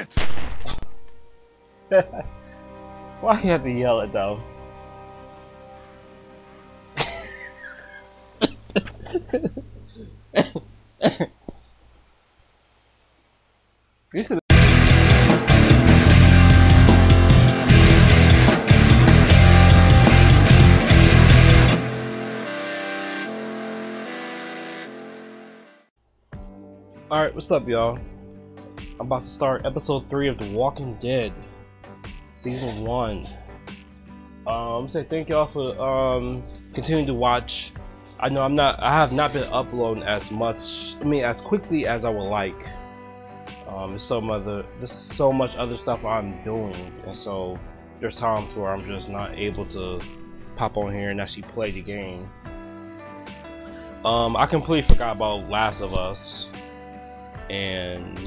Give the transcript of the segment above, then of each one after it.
Quiet! Why you have to yell it though? you should Alright, what's up y'all? I'm about to start episode 3 of The Walking Dead Season 1. Um, say thank y'all for um, continuing to watch. I know I'm not, I have not been uploading as much, I mean as quickly as I would like. Um, some other, there's so much other stuff I'm doing and so there's times where I'm just not able to pop on here and actually play the game. Um, I completely forgot about Last of Us and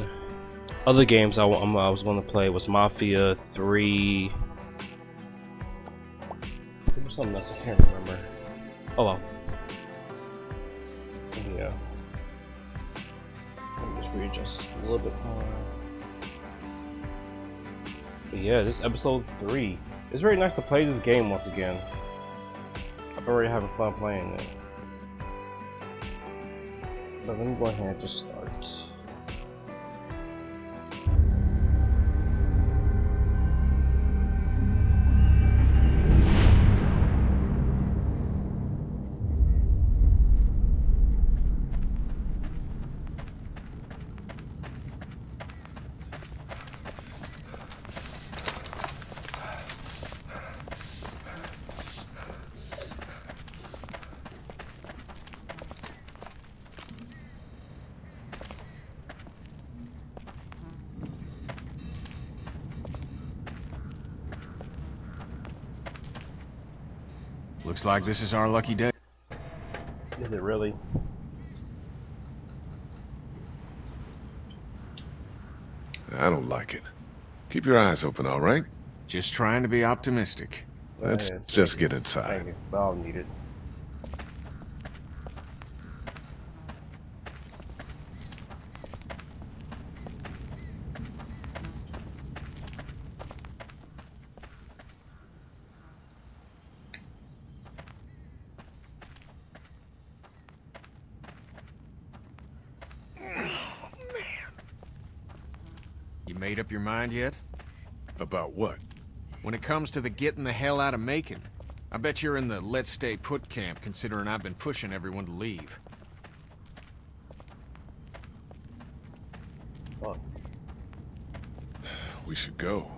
other games I, um, I was going to play was Mafia 3. There was something else I can't remember. Oh well. Yeah. Let me just readjust this a little bit more. But yeah, this is episode 3. It's very nice to play this game once again. I've already having fun playing it. But let me go ahead and just start. Looks like this is our lucky day. Is it really? I don't like it. Keep your eyes open, all right? Just trying to be optimistic. Let's Yeah, just thank get you. inside. Thank you. I'll need it. You made up your mind yet? About what? When it comes to the getting the hell out of Macon, I bet you're in the let's stay put camp considering I've been pushing everyone to leave. Fuck. We should go.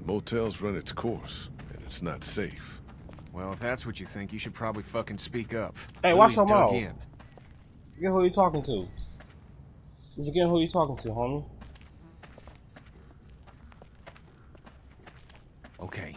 The motel's run its course, and it's not safe. Well, if that's what you think, you should probably fucking speak up. Hey, watch Lily's your dug mouth. in. Forget who you're talking to. Did you get who you're talking to, homie? Okay,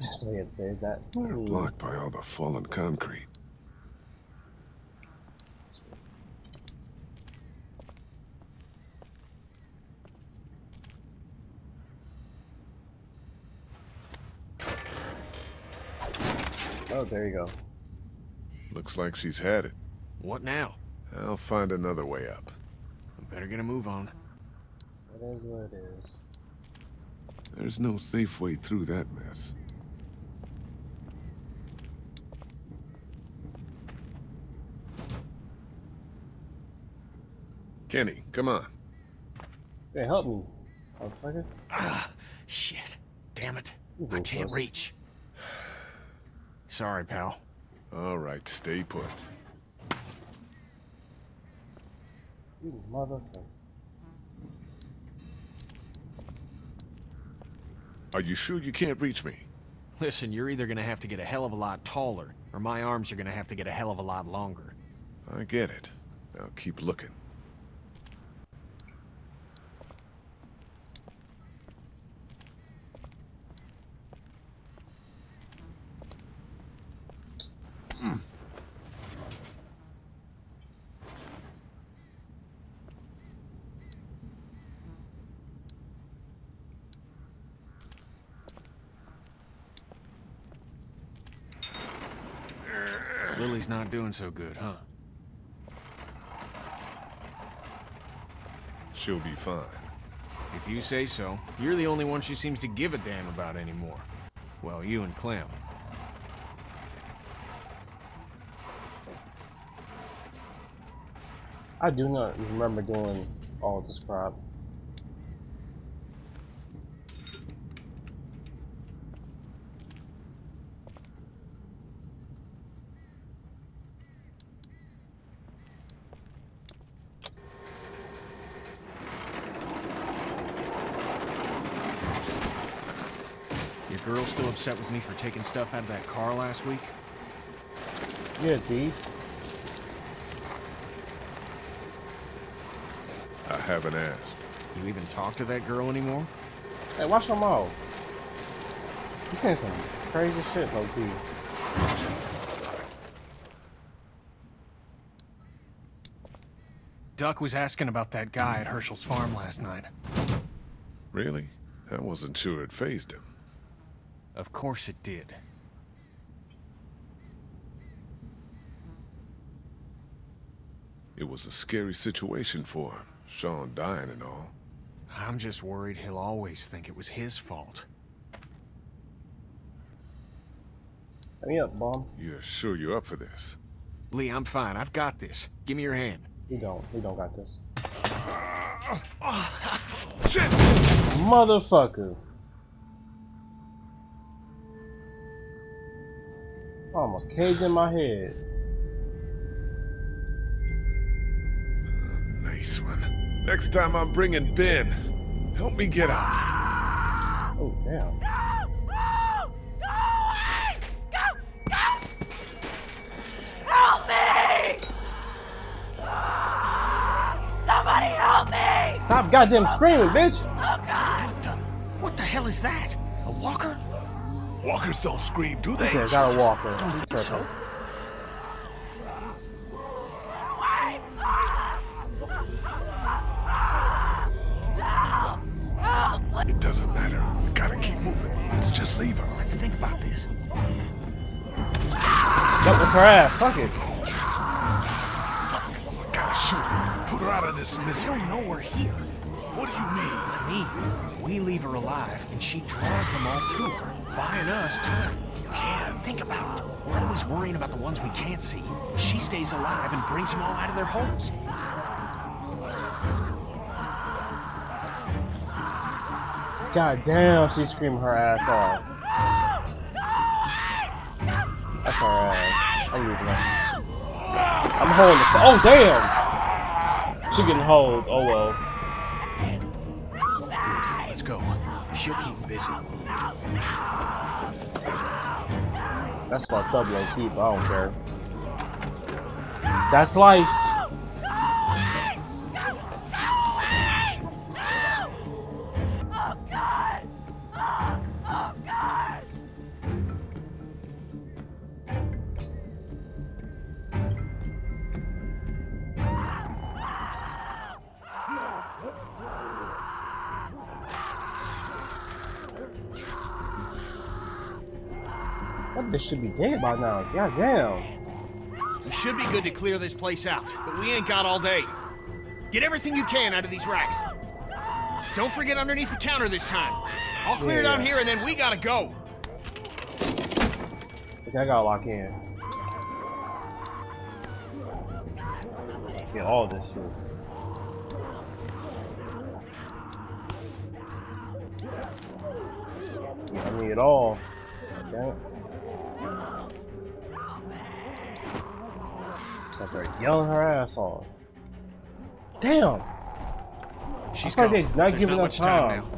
That's the way it says that. They're blocked by all the fallen concrete. Oh, there you go. Looks like she's had it. What now? I'll find another way up. I better get a move on. It is what it is. There's no safe way through that mess. Kenny, come on. Hey, help me, motherfucker. Ah, shit. Damn it. You I can't first. reach. Sorry, pal. All right, stay put. You motherfucker. Are you sure you can't reach me? Listen, you're either gonna have to get a hell of a lot taller, or my arms are gonna have to get a hell of a lot longer. I get it. Now keep looking. Lily's not doing so good, huh? She'll be fine. If you say so. You're the only one she seems to give a damn about anymore. Well, you and Clem. I do not remember doing all this crap. Your girl still upset with me for taking stuff out of that car last week? You're thief. I haven't asked. You even talk to that girl anymore? Hey, watch your mouth. You saying some crazy shit, low key. Duck was asking about that guy at Hershel's farm last night. Really? I wasn't sure it phased him. Of course it did. It was a scary situation for him. Shawn dying and all. I'm just worried he'll always think it was his fault. Hit me up, bomb. You're sure you're up for this? Lee, I'm fine. I've got this. Give me your hand. We don't. We don't got this. Ah! Ah! Shit! Motherfucker. I almost caved in my head. Nice one. Next time I'm bringing Ben. Help me get out. Oh, damn. Help me! Somebody help me! Stop goddamn screaming, bitch! Oh, God! What the? What the hell is that? A walker? Walkers don't scream, do they? Yeah, got a walker. You tripping. So? It doesn't matter. We gotta keep moving. Let's just leave her. Let's think about this. That was her ass. Fuck it. Fuck. I gotta shoot her. Put her out of this I misery. don't know we're here. What do you mean? I mean, we leave her alive, and she draws them all to her, buying us time. Man, think about it. We're always worrying about the ones we can't see. She stays alive and brings them all out of their holes. God damn, she's screaming her ass off. That's her ass. I'm leaving her. I'm holding the. Oh damn! She getting hold. Oh well. Let's go. She'll keep busy. That's fucked up, low key, but I don't care. That's life. Dead by now. God damn. We should be good to clear this place out, but we ain't got all day. Get everything you can out of these racks. Don't forget underneath the counter this time. I'll clear Yeah. down here and then we gotta go. Okay, I gotta lock in. Get all this shit. Yeah, I need it all. Okay. Sat there yelling her ass off. Damn! She's gone. not There's giving not much time time. now.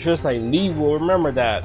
Should say Lee will remember that.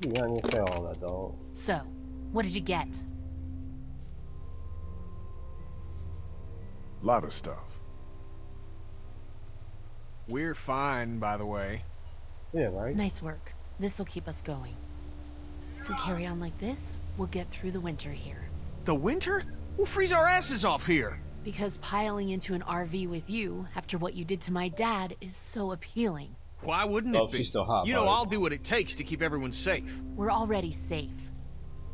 Huh. You didn't even say all that, dog. So, what did you get? A lot of stuff. We're fine, by the way. Yeah, right? Nice work. This'll keep us going. If we carry on like this, we'll get through the winter here. The winter? We'll freeze our asses off here. Because piling into an RV with you, after what you did to my dad, is so appealing. Why wouldn't Oh, it be? she's still hot, you know. I'll do what it takes to keep everyone safe. We're already safe.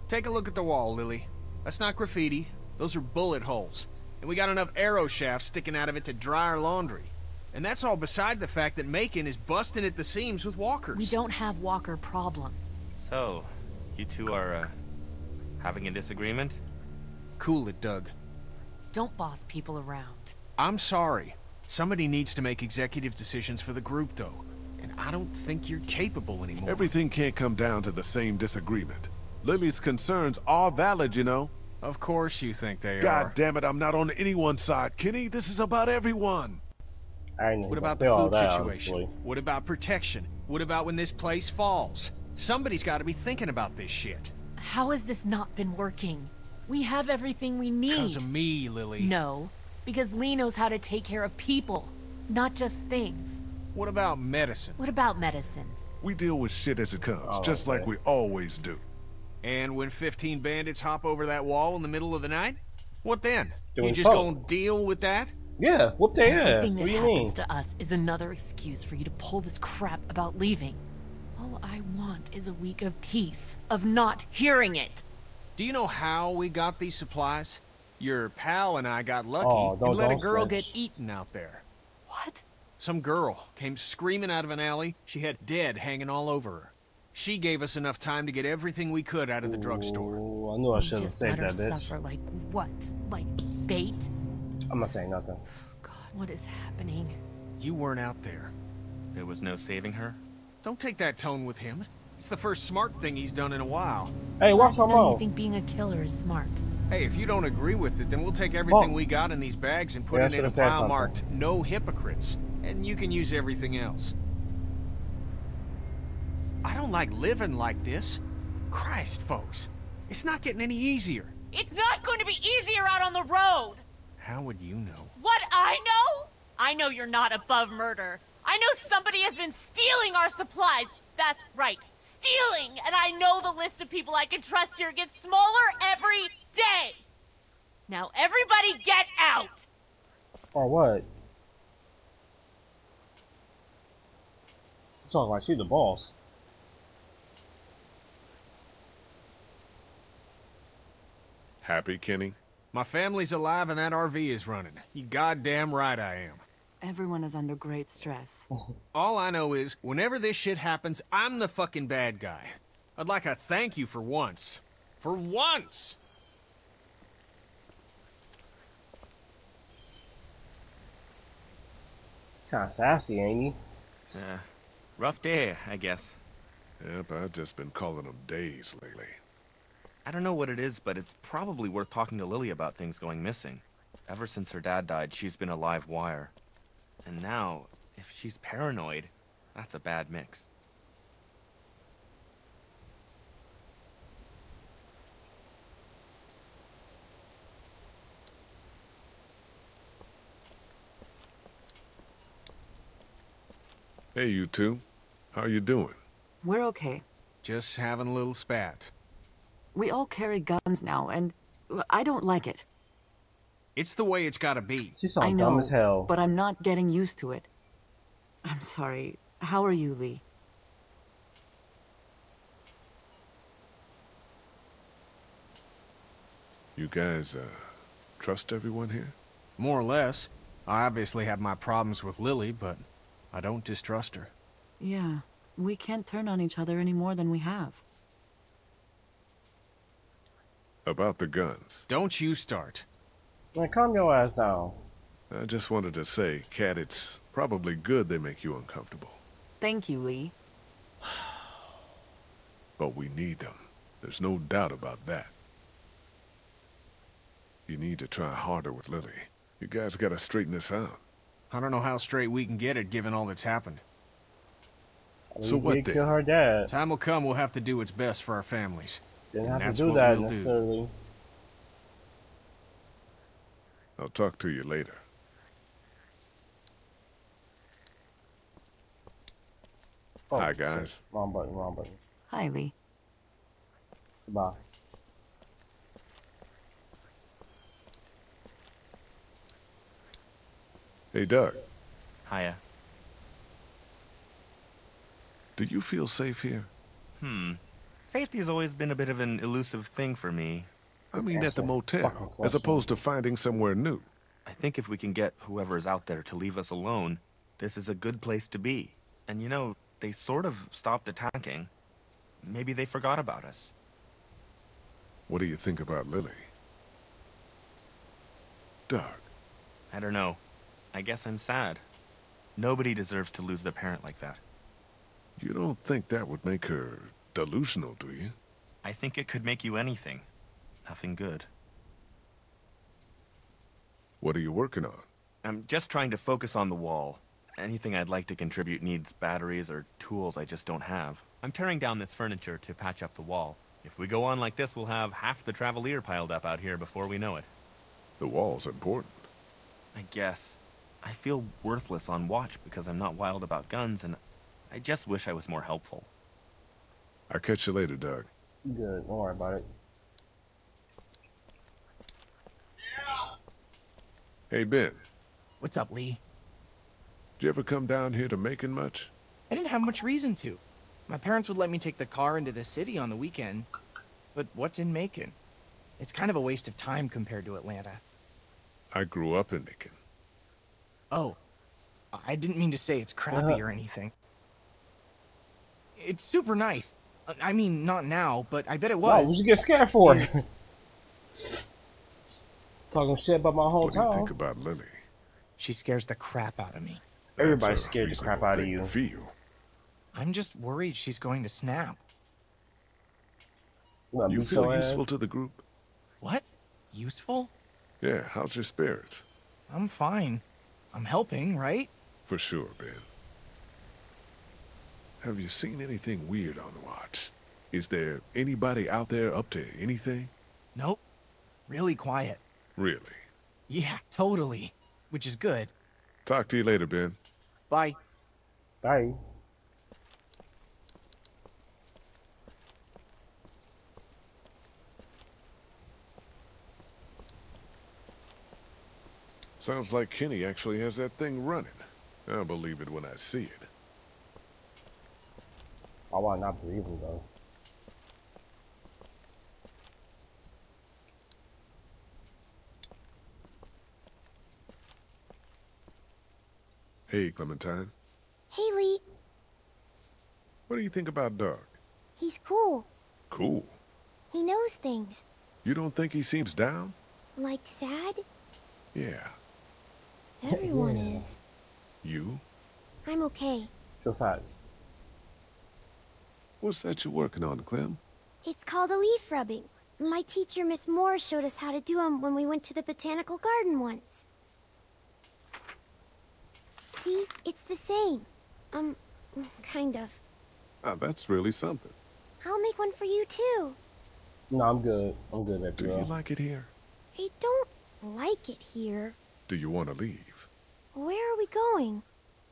Take a look at the wall, Lily. That's not graffiti. Those are bullet holes. And we got enough arrow shafts sticking out of it to dry our laundry. And that's all beside the fact that Macon is busting at the seams with walkers. We don't have walker problems. So, you two are, uh, having a disagreement? Cool it, Doug. Don't boss people around. I'm sorry. Somebody needs to make executive decisions for the group, though. And I don't think you're capable anymore. Everything can't come down to the same disagreement. Lily's concerns are valid, you know. Of course you think they God are. God damn it, I'm not on anyone's side, Kenny. This is about everyone. I ain't even What about the food that, situation? honestly. What about protection? What about when this place falls? Somebody's got to be thinking about this shit. How has this not been working? We have everything we need. Because of me, Lily. No, because Lee knows how to take care of people, not just things. What about medicine? What about medicine? We deal with shit as it comes, Oh, just okay. like we always do. And when 15 bandits hop over that wall in the middle of the night? What then? Doing you just fuck. gonna deal with that? Yeah, whoop their ass. Everything that do happens mean? to us is another excuse for you to pull this crap about leaving. All I want is a week of peace, of not hearing it. Do you know how we got these supplies? Your pal and I got lucky Oh, don't- and let a girl snitch. get eaten out there. What? Some girl came screaming out of an alley. She had dead hanging all over her. She gave us enough time to get everything we could out of the drugstore. Ooh, I knew I should have Just let saved her that bitch. suffer like what? Like bait? I'm not saying nothing. God, what is happening? You weren't out there. There was no saving her? Don't take that tone with him. It's the first smart thing he's done in a while. Hey, watch Glad your to know you think being a killer is smart. Hey, if you don't agree with it, then we'll take everything Oh. we got in these bags and put Yeah, it in a should've pile something. marked "No Hypocrites," and you can use everything else. I don't like living like this. Christ, folks, it's not getting any easier. It's not going to be easier out on the road. How would you know? What I know? I know you're not above murder. I know somebody has been stealing our supplies. That's right, stealing. And I know the list of people I can trust here gets smaller every day. Now everybody get out. Or what? Talking like she the boss. Happy, Kenny? My family's alive and that RV is running. You goddamn right I am. Everyone is under great stress. All I know is, whenever this shit happens, I'm the fucking bad guy. I'd like a thank you for once. For once! Kinda sassy, ain't he? Yeah. Rough day, I guess. Yep, I've just been calling them days lately. I don't know what it is, but it's probably worth talking to Lily about things going missing. Ever since her dad died, she's been a live wire. And now, if she's paranoid, that's a bad mix. Hey, you two. How are you doing? We're okay. Just having a little spat. We all carry guns now, and I don't like it. It's the way it's gotta be. She I know, dumb as hell. but I'm not getting used to it. I'm sorry. How are you, Lee? You guys, uh, trust everyone here? More or less. I obviously have my problems with Lily, but I don't distrust her. Yeah, we can't turn on each other any more than we have. About the guns. Don't you start. Man, calm your ass down. I just wanted to say, Cat, it's probably good they make you uncomfortable. Thank you, Lee. But we need them. There's no doubt about that. You need to try harder with Lily. You guys gotta straighten this out. I don't know how straight we can get it given all that's happened. So We what did then? kill her dad. Time will come we'll have to do what's best for our families. Didn't And have to do that we'll do. necessarily. I'll talk to you later. Oh, Hi, shit. guys. Wrong button, wrong button. Hi, Lee. Bye. Hey, Doug. Hiya. Do you feel safe here? Hmm. Safety has always been a bit of an elusive thing for me. I mean, at the answer a fucking motel, as opposed to finding somewhere new. I think if we can get whoever's out there to leave us alone, this is a good place to be. And you know, they sort of stopped attacking. Maybe they forgot about us. What do you think about Lily? Doug, I don't know. I guess I'm sad. Nobody deserves to lose their parent like that. You don't think that would make her delusional, do you? I think it could make you anything. Nothing good. What are you working on? I'm just trying to focus on the wall. Anything I'd like to contribute needs batteries or tools I just don't have. I'm tearing down this furniture to patch up the wall. If we go on like this, we'll have half the Travelier piled up out here before we know it. The wall's important. I guess. I feel worthless on watch because I'm not wild about guns, and I just wish I was more helpful. I'll catch you later, Doug. Good, don't worry about it. Hey, Ben. What's up, Lee? Did you ever come down here to Macon much? I didn't have much reason to. My parents would let me take the car into the city on the weekend. But what's in Macon? It's kind of a waste of time compared to Atlanta. I grew up in Macon. Oh, I didn't mean to say it's crappy or anything. It's super nice. Uh, I mean, not now, but I bet it Wow, was. what you get scared for? Is- Talking shit about my What do you think about Lily? She scares the crap out of me. Everybody's That's a scared the crap out of you. to Feel. I'm just worried she's going to snap. You, You feel your useful ass? to the group? What? Useful? Yeah, how's your spirits? I'm fine. I'm helping, right? For sure, Ben. Have you seen anything weird on the watch? Is there anybody out there up to anything? Nope. Really quiet. Really? Yeah, totally. Which is good. Talk to you later, Ben. Bye. Bye. Sounds like Kenny actually has that thing running. I'll believe it when I see it. I want not believe him though. Hey, Clementine. Haley, What do you think about Doug? he's cool. Cool. He knows things. You don't think he seems down? Like sad? Yeah. Everyone Yeah. is. You? I'm okay. So facts. What's that you're working on, Clem? It's called a leaf rubbing. My teacher, Miss Moore, showed us how to do 'em when we went to the botanical garden once. See, it's the same. Um, kind of. Ah, that's really something. I'll make one for you too. No, I'm good. I'm good, baby Do girl. you like it here? I don't like it here. Do you want to leave? Where are we going?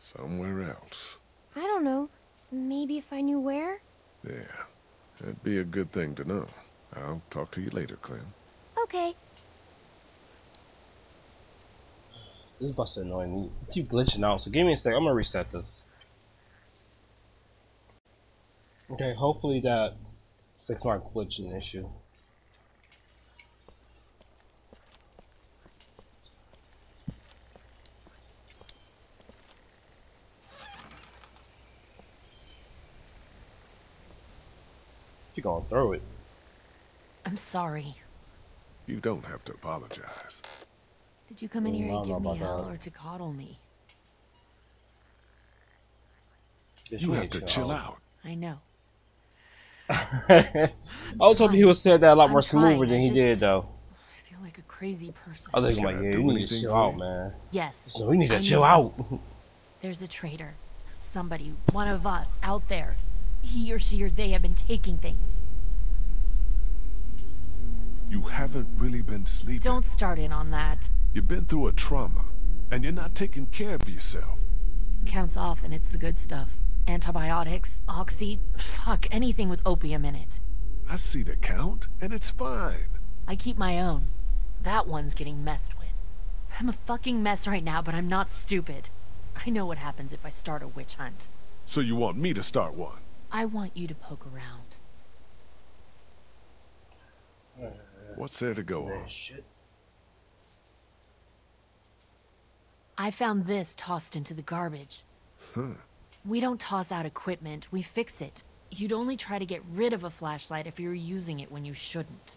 Somewhere else. I don't know. Maybe if I knew where? Yeah. That'd be a good thing to know. I'll talk to you later, Clem. Okay. This bus is about to annoy me. You keep glitching out, so give me a sec. I'm gonna reset this. Okay, hopefully that fixed my glitching issue. You gonna throw it? I'm sorry. You don't have to apologize. Did you come in here I to give me about hell or to coddle me? You have to chill out. I know. I was hoping he would say that a lot I'm more trying, smoother than he did, though. I feel like a crazy person. I was Can thinking, like, yeah, do you need to chill out, man. Yes. So we need to I chill know. out. There's a traitor. Somebody, one of us, out there. He or she or they have been taking things. You haven't really been sleeping. Don't start in on that. You've been through a trauma, and you're not taking care of yourself. Counts off and it's the good stuff. Antibiotics, oxy, fuck, anything with opium in it. I see the count, and it's fine. I keep my own. That one's getting messed with. I'm a fucking mess right now, but I'm not stupid. I know what happens if I start a witch hunt. So you want me to start one? I want you to poke around. What's there to go on? I found this tossed into the garbage. Huh. We don't toss out equipment, we fix it. You'd only try to get rid of a flashlight if you were using it when you shouldn't.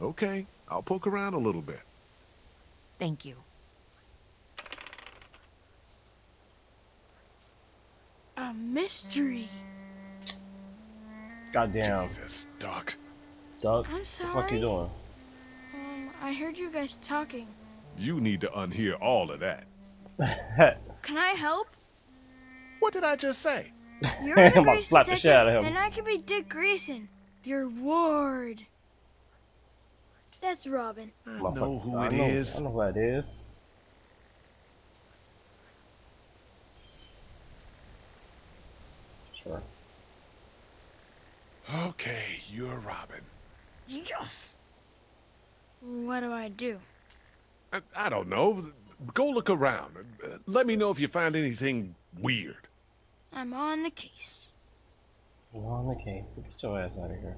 Okay, I'll poke around a little bit. Thank you. A mystery. Goddamn. Jesus, Doc. Doug, I'm what the fuck you doing? Um, I heard you guys talking. You need to unhear all of that. Can I help? What did I just say? You're I'm the about to Grace slap the shit out of him. detective, and I can be Dick Grayson, your ward. That's Robin. I know who I it know, is. I know who that is. Sure. Okay, you're Robin. Yes. What do I do? I, I don't know. Go look around. Let me know if you find anything weird. I'm on the case. I'm On the case. Get your ass out of here.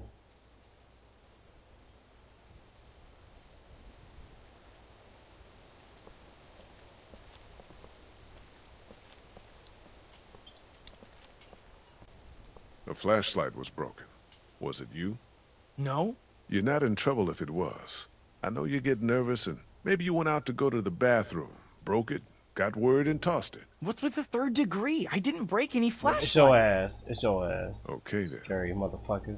The flashlight was broken. Was it you? No? You're not in trouble if it was. I know you get nervous and maybe you went out to go to the bathroom, broke it, got word and tossed it. What's with the third degree? I didn't break any It's flashlight. your ass. It's your ass. Okay then. Scary motherfucker.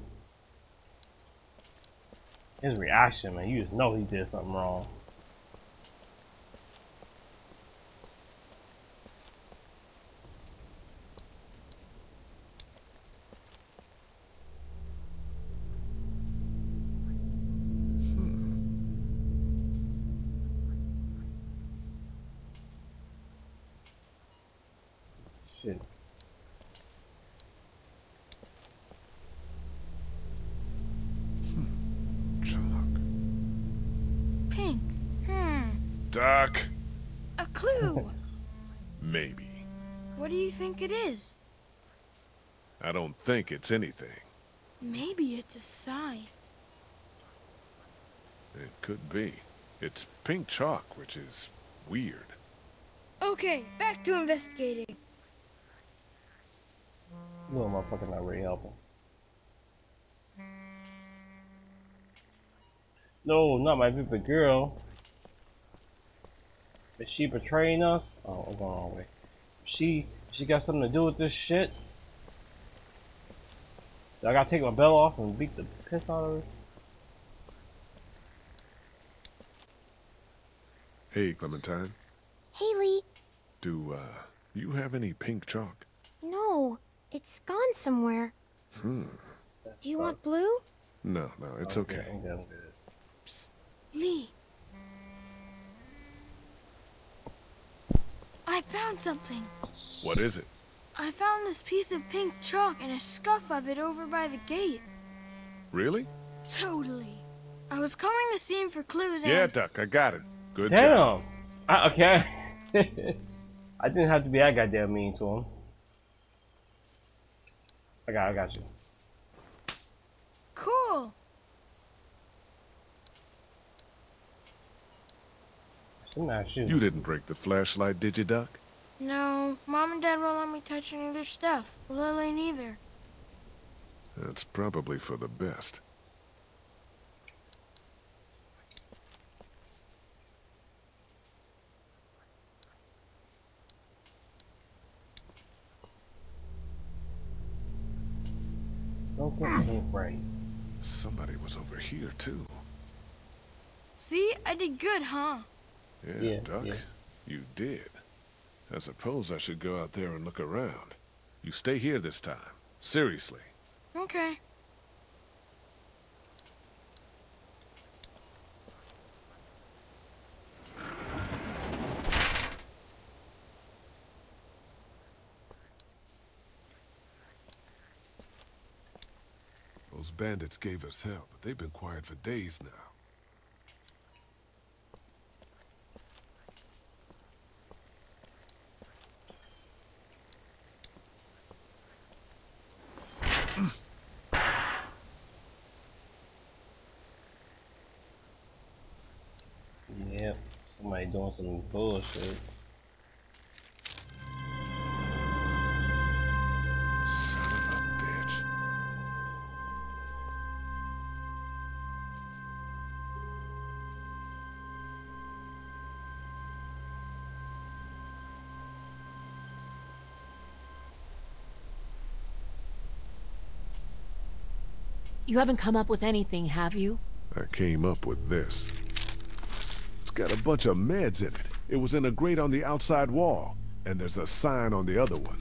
His reaction, man, you just know he did something wrong. Think it is? I don't think it's anything. Maybe it's a sign. It could be. It's pink chalk, which is weird. Okay, back to investigating. Little motherfucker not really helping. No, not my baby girl. Is she betraying us? Oh, I'm going the wrong way. She, she got something to do with this shit? I gotta take my belt off and beat the piss out of her? Hey, Clementine. Haley, Do, uh, you have any pink chalk? no, it's gone somewhere. Hmm. Do you want blue? No, no, it's okay. I'm good, I'm good. Lee. I found something. What is it? I found this piece of pink chalk and a scuff of it over by the gate. Really? Totally. I was combing the scene for clues and... Yeah, Duck, I got it. Good job. Damn! I, okay. I didn't have to be that goddamn mean to him. I got, I got you. Cool. Shouldn't ask you. You didn't break the flashlight, did you, Duck? No, Mom and Dad won't let me touch any of their stuff. Lily neither. That's probably for the best. Something ain't right. Somebody was over here, too. See? I did good, huh? Yeah, Yeah, Duck, yeah. you did. I suppose I should go out there and look around. You stay here this time. Seriously. Okay. Those bandits gave us hell, but they've been quiet for days now. Yep, somebody doing some bullshit. Son of a bitch. You haven't come up with anything, have you? I came up with this. It's got a bunch of meds in it. It was in a grate on the outside wall, and there's a sign on the other one.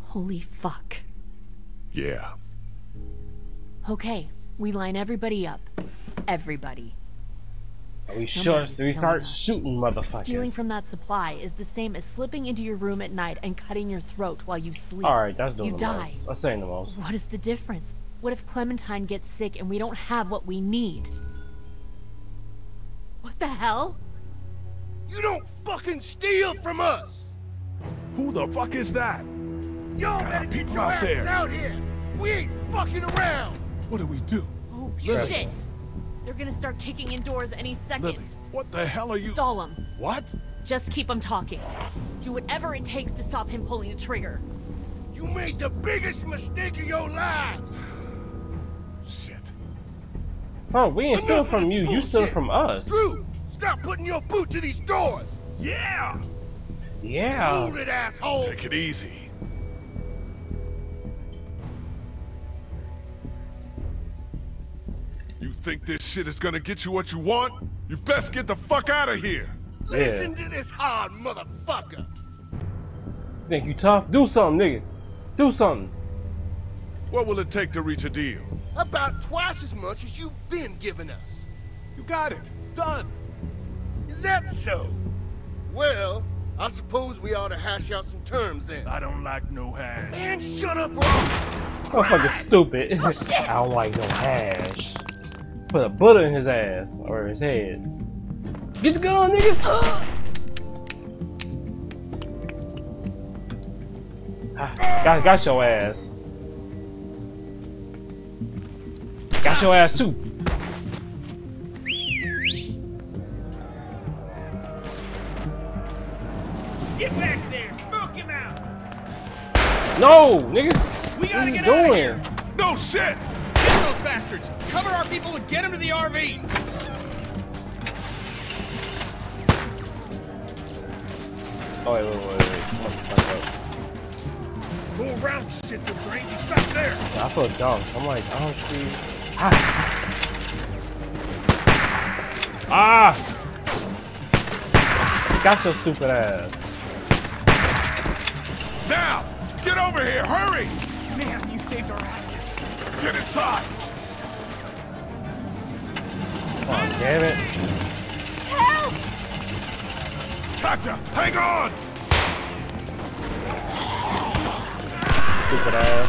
Holy fuck. Yeah. Okay, we line everybody up. Everybody. Are we sure? Somebody's Do we start us. shooting motherfuckers? Stealing from that supply is the same as slipping into your room at night and cutting your throat while you sleep. Alright, that's doing You the die. most. That's saying the most. What is the difference? What if Clementine gets sick and we don't have what we need? What the hell? You don't fucking steal from us! Who the fuck is that? Y'all Got better get people your out there. out here! We ain't fucking around! What do we do? Oh, Lily. shit! They're gonna start kicking indoors any second. Lily, what the hell are you? Stall him. What? Just keep him talking. Do whatever it takes to stop him pulling the trigger. You made the biggest mistake of your life! Oh, we ain't stealing from you. You stealing from us. Drew, stop putting your boot to these doors! Yeah! Yeah. Hold it, asshole! Take it easy. You think this shit is gonna get you what you want? You best get the fuck out of here! Listen to this hard motherfucker! Think you tough? Do something, nigga. Do something. What will it take to reach a deal? About twice as much as you've been giving us. You got it. Done. Is that so? Well, I suppose we ought to hash out some terms then. I don't like no hash. Man, shut up, Rob! Motherfucker stupid. Oh, I don't like no hash. Put a bullet in his ass or his head. Get the gun, nigga. Ah, got, got your ass. Got your ass too. Get back there! Smoke him out! No, nigga. We gotta what get you out doing? here. No shit! Get those bastards! Cover our people and get them to the RV! Oh wait, wait, wait, wait. Come on, fuck up. Go around, shit, the brains. He's back there! Yeah, I feel dumb. I'm like, I don't see. Ah! Ah! Got your stupid ass. Now! Get over here! Hurry! Man, you saved our asses. Get inside! Oh, damn it. Help! Gotcha! Hang on! Stupid ass.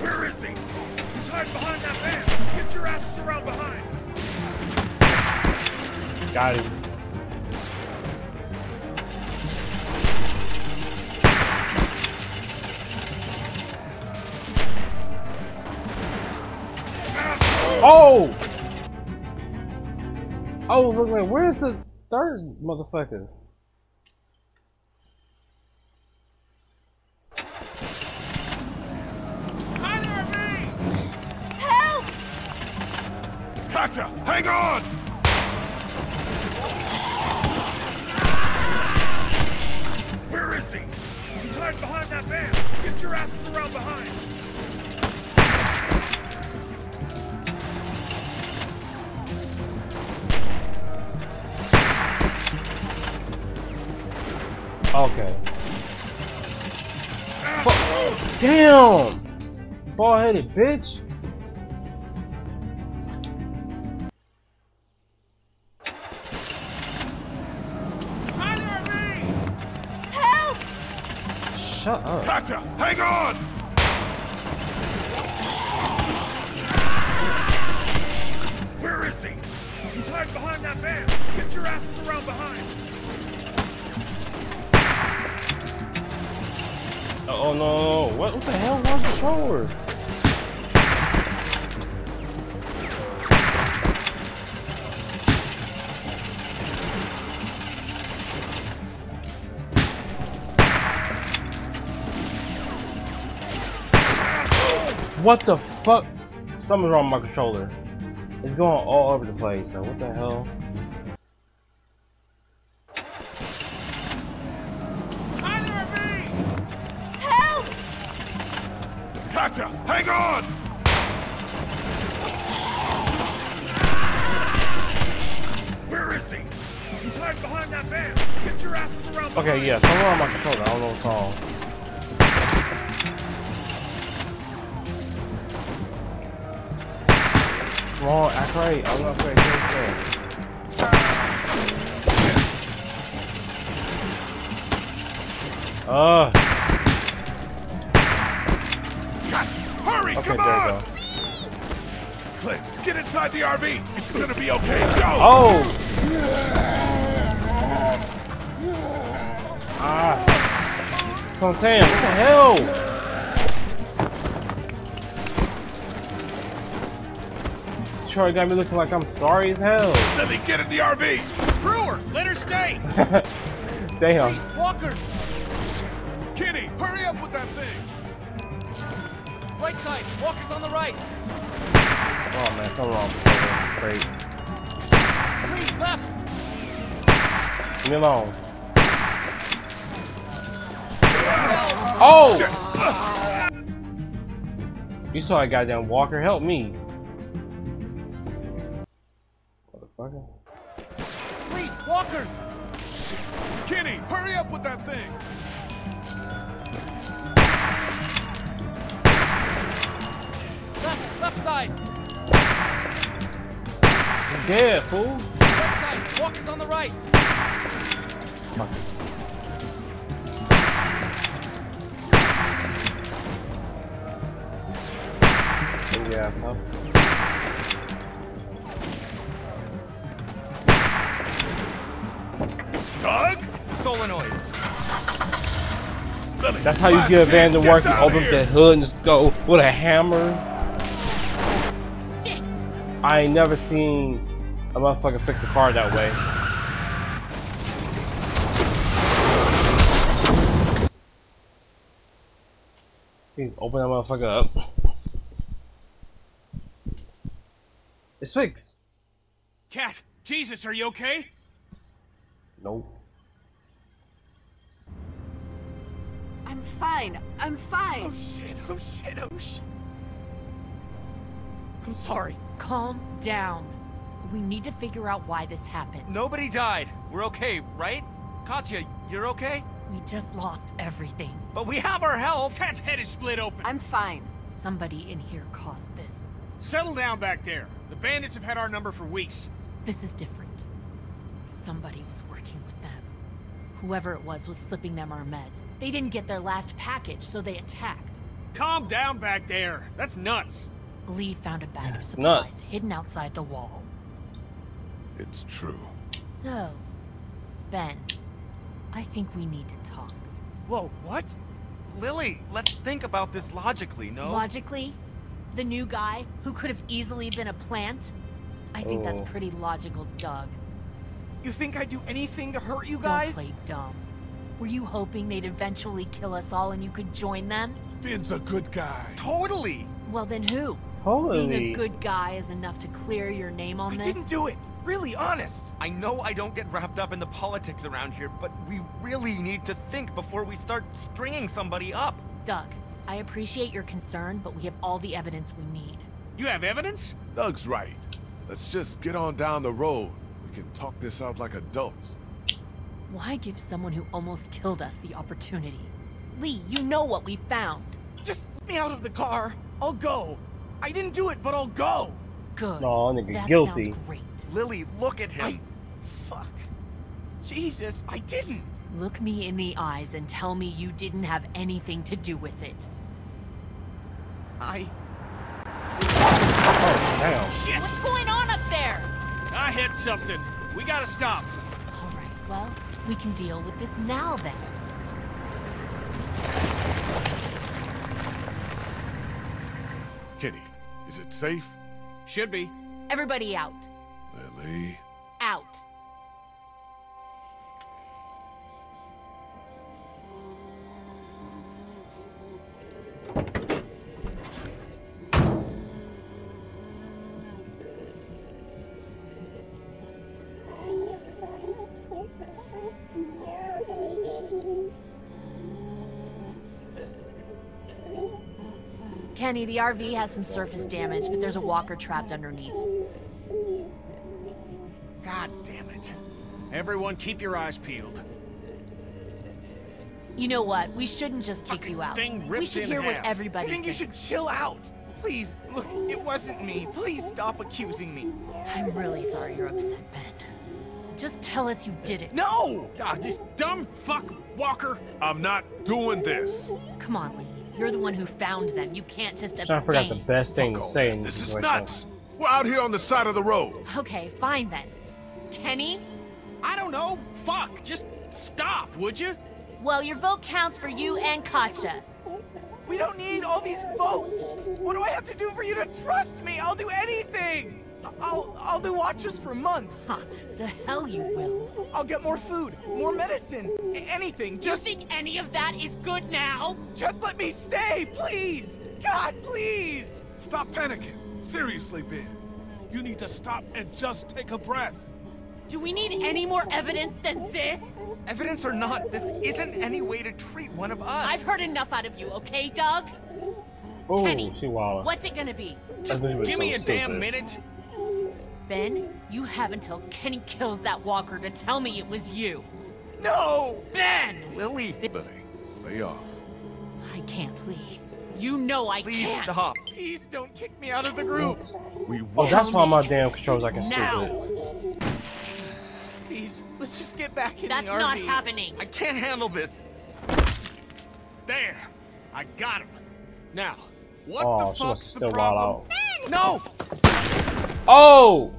Where is he? He's hiding behind that van. Get your asses around behind. Got him. Oh! Oh, look like where's the third motherfucker? Help! Gotcha! Hang on! Where is he? He's hiding behind that van. Get your asses around behind. Okay. Damn! Ball-headed bitch! What the fuck? Something's wrong with my controller. It's going all over the place. So what the hell? Help! Gotcha! Hang on! Where is he? He's hiding behind that van. Get your asses around. Okay, yeah, something wrong with my controller. I don't know what's wrong. Come on, act right. I'm not playing fair. Uh, Gotcha! Hurry! okay, Come there you on! go. Clem, get inside the RV! It's gonna be okay! Go! Oh! Ah. That's what I'm saying. What the hell? Intro got me looking like I'm sorry as hell. Let me get in the RV. Screw her! Let her stay! Damn. Walker! Kenny, hurry up with that thing. Right side! Walker's on the right! Oh man, something wrong with this. Great. Please, left! Leave me alone. Oh! You saw a goddamn walker. Help me. Hurry up with that thing. Left, left side! He's dead, fool. Right side! Walker's on the right! Yeah, huh? That's how you get a van to work. You open up the hood and just go with a hammer. Shit! I ain't never seen a motherfucker fix a car that way. Please open that motherfucker up. It's fixed. Cat! Jesus, are you okay? Nope. I'm fine. I'm fine. Oh shit, oh shit, oh shit. I'm sorry. Calm down. We need to figure out why this happened. Nobody died. We're okay, right? Katjaa, you're okay? We just lost everything. But we have our health. Cat's head is split open. I'm fine. Somebody in here caused this. Settle down back there. The bandits have had our number for weeks. This is different. Somebody was working with them. Whoever it was was slipping them our meds. They didn't get their last package, so they attacked. Calm down back there. That's nuts. Lee found a bag of It's supplies nuts. hidden outside the wall. It's true. So, Ben, I think we need to talk. Whoa, what? Lily, let's think about this logically, no? Logically, the new guy who could have easily been a plant? I think that's Oh. pretty logical, Doug. You think I'd do anything to hurt you guys? Don't guys? play dumb. Were you hoping they'd eventually kill us all and you could join them? Ben's a good guy. Totally. Well, then who? Totally. Being a good guy is enough to clear your name on I this? didn't do it. Really, honest. I know I don't get wrapped up in the politics around here, but we really need to think before we start stringing somebody up. Doug, I appreciate your concern, but we have all the evidence we need. You have evidence? Doug's right. Let's just get on down the road. We can talk this out like adults. Why give someone who almost killed us the opportunity? Lee, you know what we found. Just let me out of the car. I'll go. I didn't do it, but I'll go. Good. No, nigga, that guilty. sounds great. Lily, look at him. I... Fuck. Jesus, I didn't. Look me in the eyes and tell me you didn't have anything to do with it. I... Oh, damn. Shit! What's going on up there? I hit something. We gotta stop. All right, well, we can deal with this now then. Kenny, is it safe? Should be. Everybody out. Lily. Out. Kenny, the RV has some surface damage, but there's a walker trapped underneath. God damn it. Everyone keep your eyes peeled. You know what? We shouldn't just kick you out. thing We should in hear what half. everybody I think you should chill out. Please, look, it wasn't me. Please stop accusing me. I'm really sorry you're upset, Ben. Just tell us you did it. No! Ah, this dumb fuck Walker. I'm not doing this. Come on, Lee. You're the one who found them. You can't just I forgot the best thing to Fuck all say in This is situation. nuts. We're out here on the side of the road. Okay, fine then. Kenny? I don't know. Fuck. Just stop, would you? Well, your vote counts for you and Katjaa. We don't need all these votes. What do I have to do for you to trust me? I'll do anything. I'll I'll do watches for months. Huh, the hell you will. I'll get more food, more medicine, anything. Just you think any of that is good now? just let me stay, please. God, please. Stop panicking. Seriously, Ben. You need to stop and just take a breath. Do we need any more evidence than this? Evidence or not, this isn't any way to treat one of us. I've heard enough out of you, okay, Doug? Oh, Kenny, she wildin'. What's it gonna be? Just Give me a damn minute. Ben, you have until Kenny kills that walker to tell me it was you. No! Ben! Lily! Lily, lay off. I can't, Lee. You know I Please can't. Please stop. Please don't kick me out of the group. We Oh, won't. that's why my damn controls are acting Now. stupid. Please, let's just get back in That's the RV. not happening. I can't handle this. There. I got him. Now, what Oh, the fuck's the problem? out. No! Oh!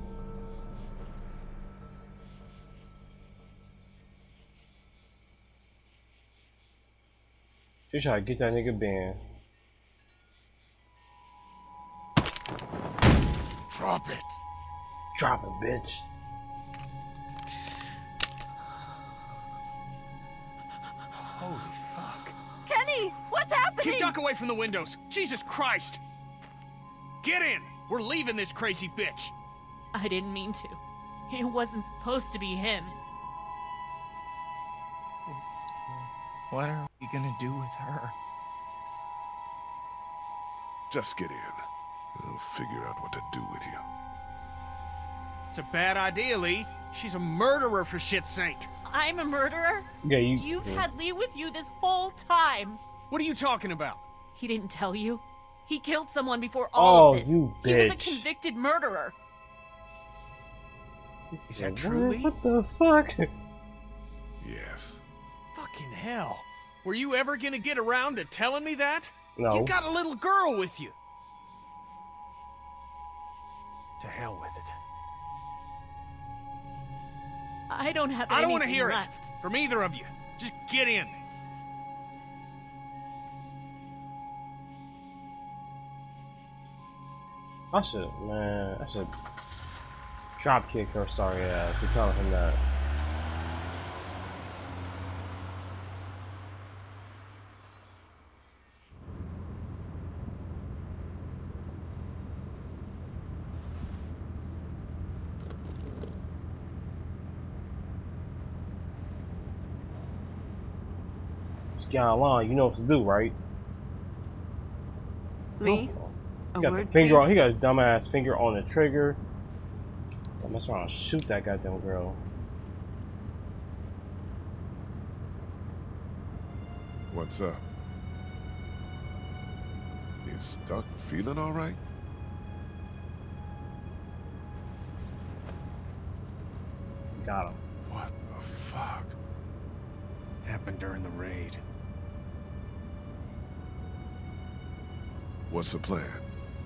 She try to get that nigga banned. Drop it. Drop it, bitch. Holy fuck. Kenny, what's happening? Keep Duck away from the windows. Jesus Christ. Get in. We're leaving this crazy bitch. I didn't mean to. It wasn't supposed to be him. What are we gonna do with her? Just get in. We'll figure out what to do with you. It's a bad idea, Lee. She's a murderer for shit's sake. I'm a murderer? Yeah, you. You've yeah. had Lee with you this whole time. What are you talking about? He didn't tell you. He killed someone before all Oh, of this. you bitch. He was a convicted murderer. Is that What- true, What the fuck? Yes. Fucking hell. Were you ever gonna get around to telling me that? No. You got a little girl with you. To hell with it. I don't have I don't want to hear left. it from either of you. Just get in. I uh, should, man, I should drop kick her sorry uh, ass for telling him that. Online, you know what to do, right? Lee, He got word, the finger on. He got his dumbass finger on the trigger. Don't mess around. and Shoot that goddamn girl. What's up? You stuck? Feeling all right? Got him. What the fuck? Happened during the raid. What's the plan?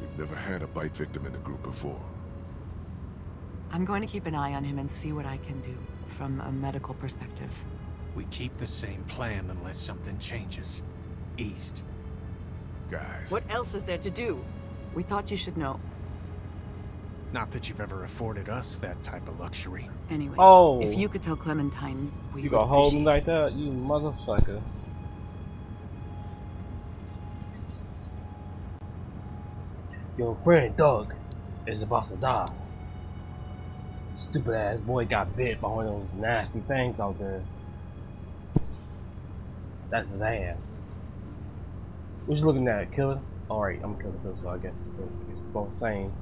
We've never had a bite victim in the group before. I'm going to keep an eye on him and see what I can do from a medical perspective. We keep the same plan unless something changes. East. Guys. What else is there to do? We thought you should know. Not that you've ever afforded us that type of luxury. Anyway, Oh. if you could tell Clementine, we You would gonna hold me like that? You motherfucker. Your friend Duck is about to die. Stupid ass boy got bit by one of those nasty things out there. That's his ass. What you looking at, killer? Alright, I'm a killer too, so I guess it's, it's both same.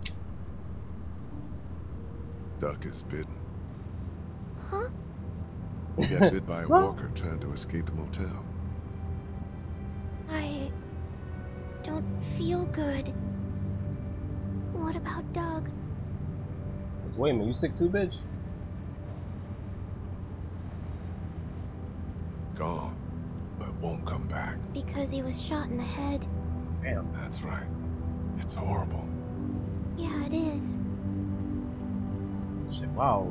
Duck is bitten. Huh? He got bit by a What? walker trying to escape the motel. I don't feel good. What about Doug? So wait a minute, you sick too, bitch? Gone, but won't come back. Because he was shot in the head. Damn. That's right. It's horrible. Yeah, it is. Shit, wow.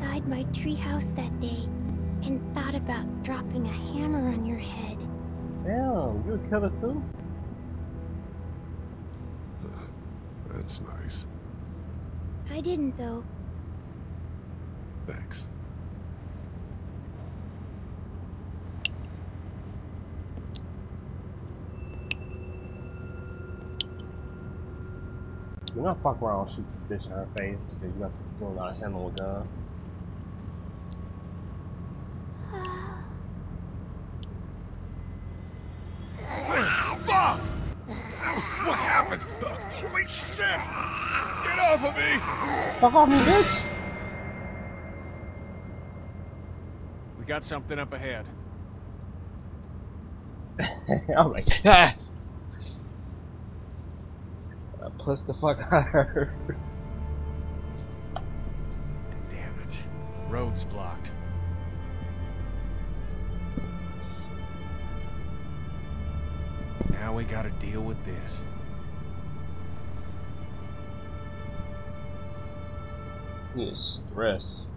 Outside my treehouse that day and thought about dropping a hammer on your head. Damn, you a killer too? That's nice. I didn't, though. Thanks. You don't fuck around and shoot this bitch in her face because you got you don't know how to handle a gun. Fuck off me, bitch! We got something up ahead. I'm like, ah! I pushed the fuck out of her. Damn it. Road's blocked. Now we gotta deal with this. He is stressed.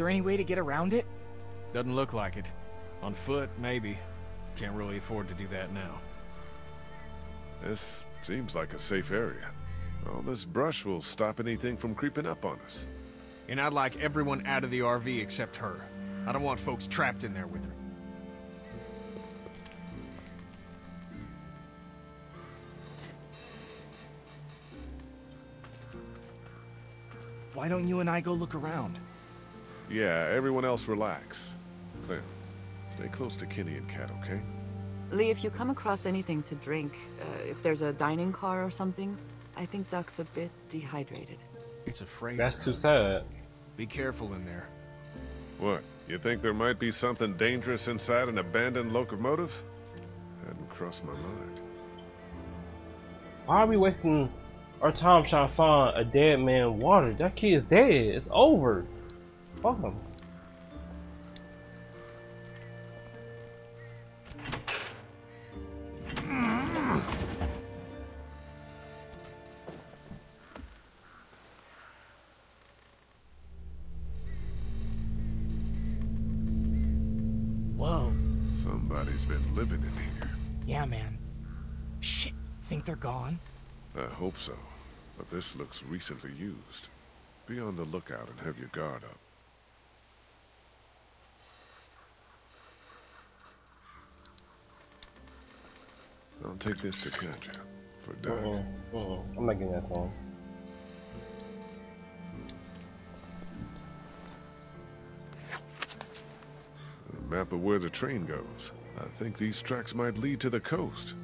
There any way to get around it? Doesn't look like it. On foot, maybe. Can't really afford to do that now. This seems like a safe area. All this brush will stop anything from creeping up on us. And I'd like everyone out of the RV except her. I don't want folks trapped in there with her. Why don't you and I go look around? Yeah, everyone else relax. Clem, stay close to Kenny and Kat, okay? Lee, if you come across anything to drink, uh, if there's a dining car or something, I think Duck's a bit dehydrated. It's a freighter. That's too sad. Be careful in there. What? You think there might be something dangerous inside an abandoned locomotive? Hadn't crossed my mind. Why are we wasting our time trying to find a dead man water? That kid is dead. It's over. Fuck. Whoa. Somebody's been living in here. Yeah, man. Shit. Think they're gone? I hope so. But this looks recently used. Be on the lookout and have your guard up. I'll take this to Katjaa for Duck. Uh-uh. I'm not getting that to him. A map of where the train goes. I think these tracks might lead to the coast.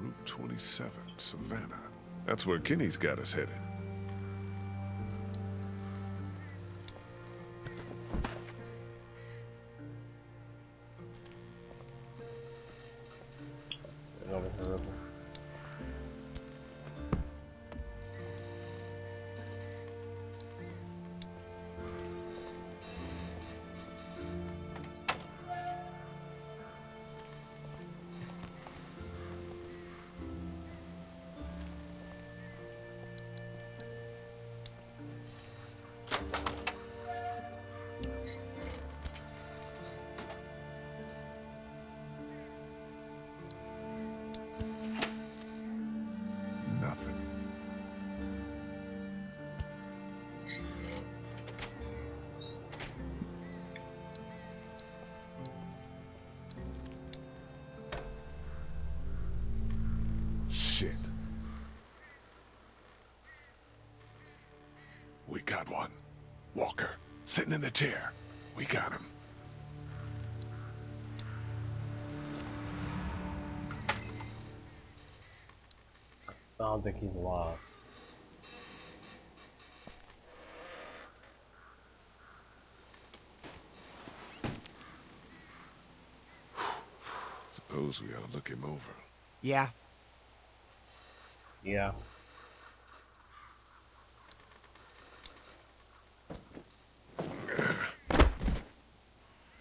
Route 27, Savannah. That's where Kenny's got us headed. Don't think he's alive. Suppose we ought to look him over. Yeah. Yeah.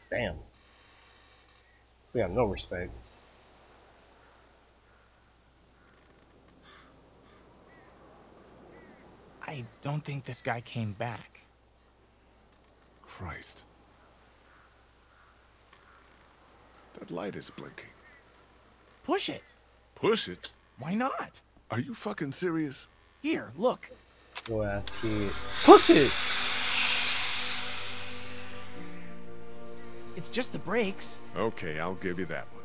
Damn. We have no respect. I don't think this guy came back. Christ. That light is blinking. Push it. Push it? Why not? Are you fucking serious? Here, look. Go. Push it! It's just the brakes. Okay, I'll give you that one.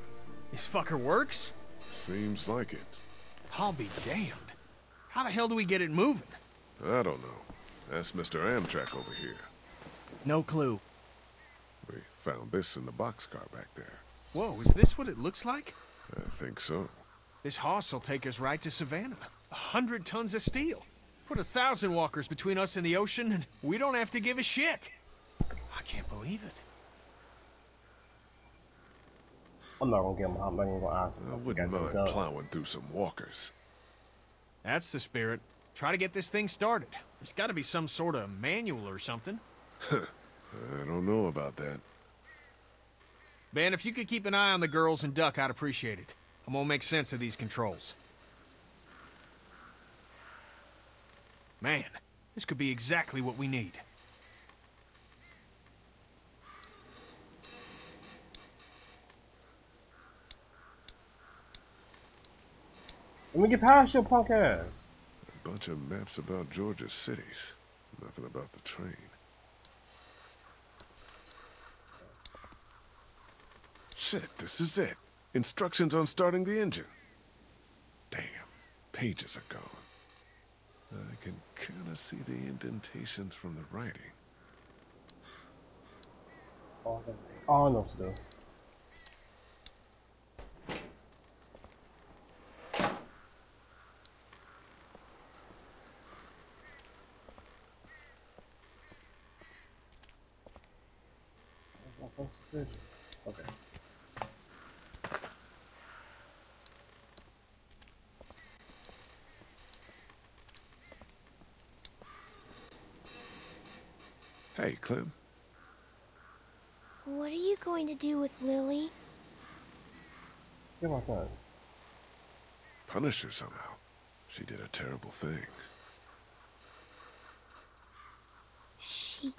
This fucker works? Seems like it. I'll be damned. How the hell do we get it moving? I don't know. That's Mr. Amtrak over here. No clue. We found this in the boxcar back there. Whoa, is this what it looks like? I think so. This hoss will take us right to Savannah. A hundred tons of steel. Put a thousand walkers between us and the ocean, and we don't have to give a shit. I can't believe it. I'm not gonna get him. I'm not even gonna ask him. I wouldn't mind plowing through some walkers. That's the spirit. Try to get this thing started. There's gotta be some sort of manual or something. I don't know about that. Ben, if you could keep an eye on the girls and Duck, I'd appreciate it. I'm gonna make sense of these controls. Man, this could be exactly what we need. Let me get past your punk ass. Bunch of maps about Georgia's cities. Nothing about the train. Shit, this is it. Instructions on starting the engine. Damn, pages are gone. I can kinda see the indentations from the writing. Oh no, still. Okay. Hey, Clem. What are you going to do with Lily? Give my phone. Punish her somehow. She did a terrible thing. She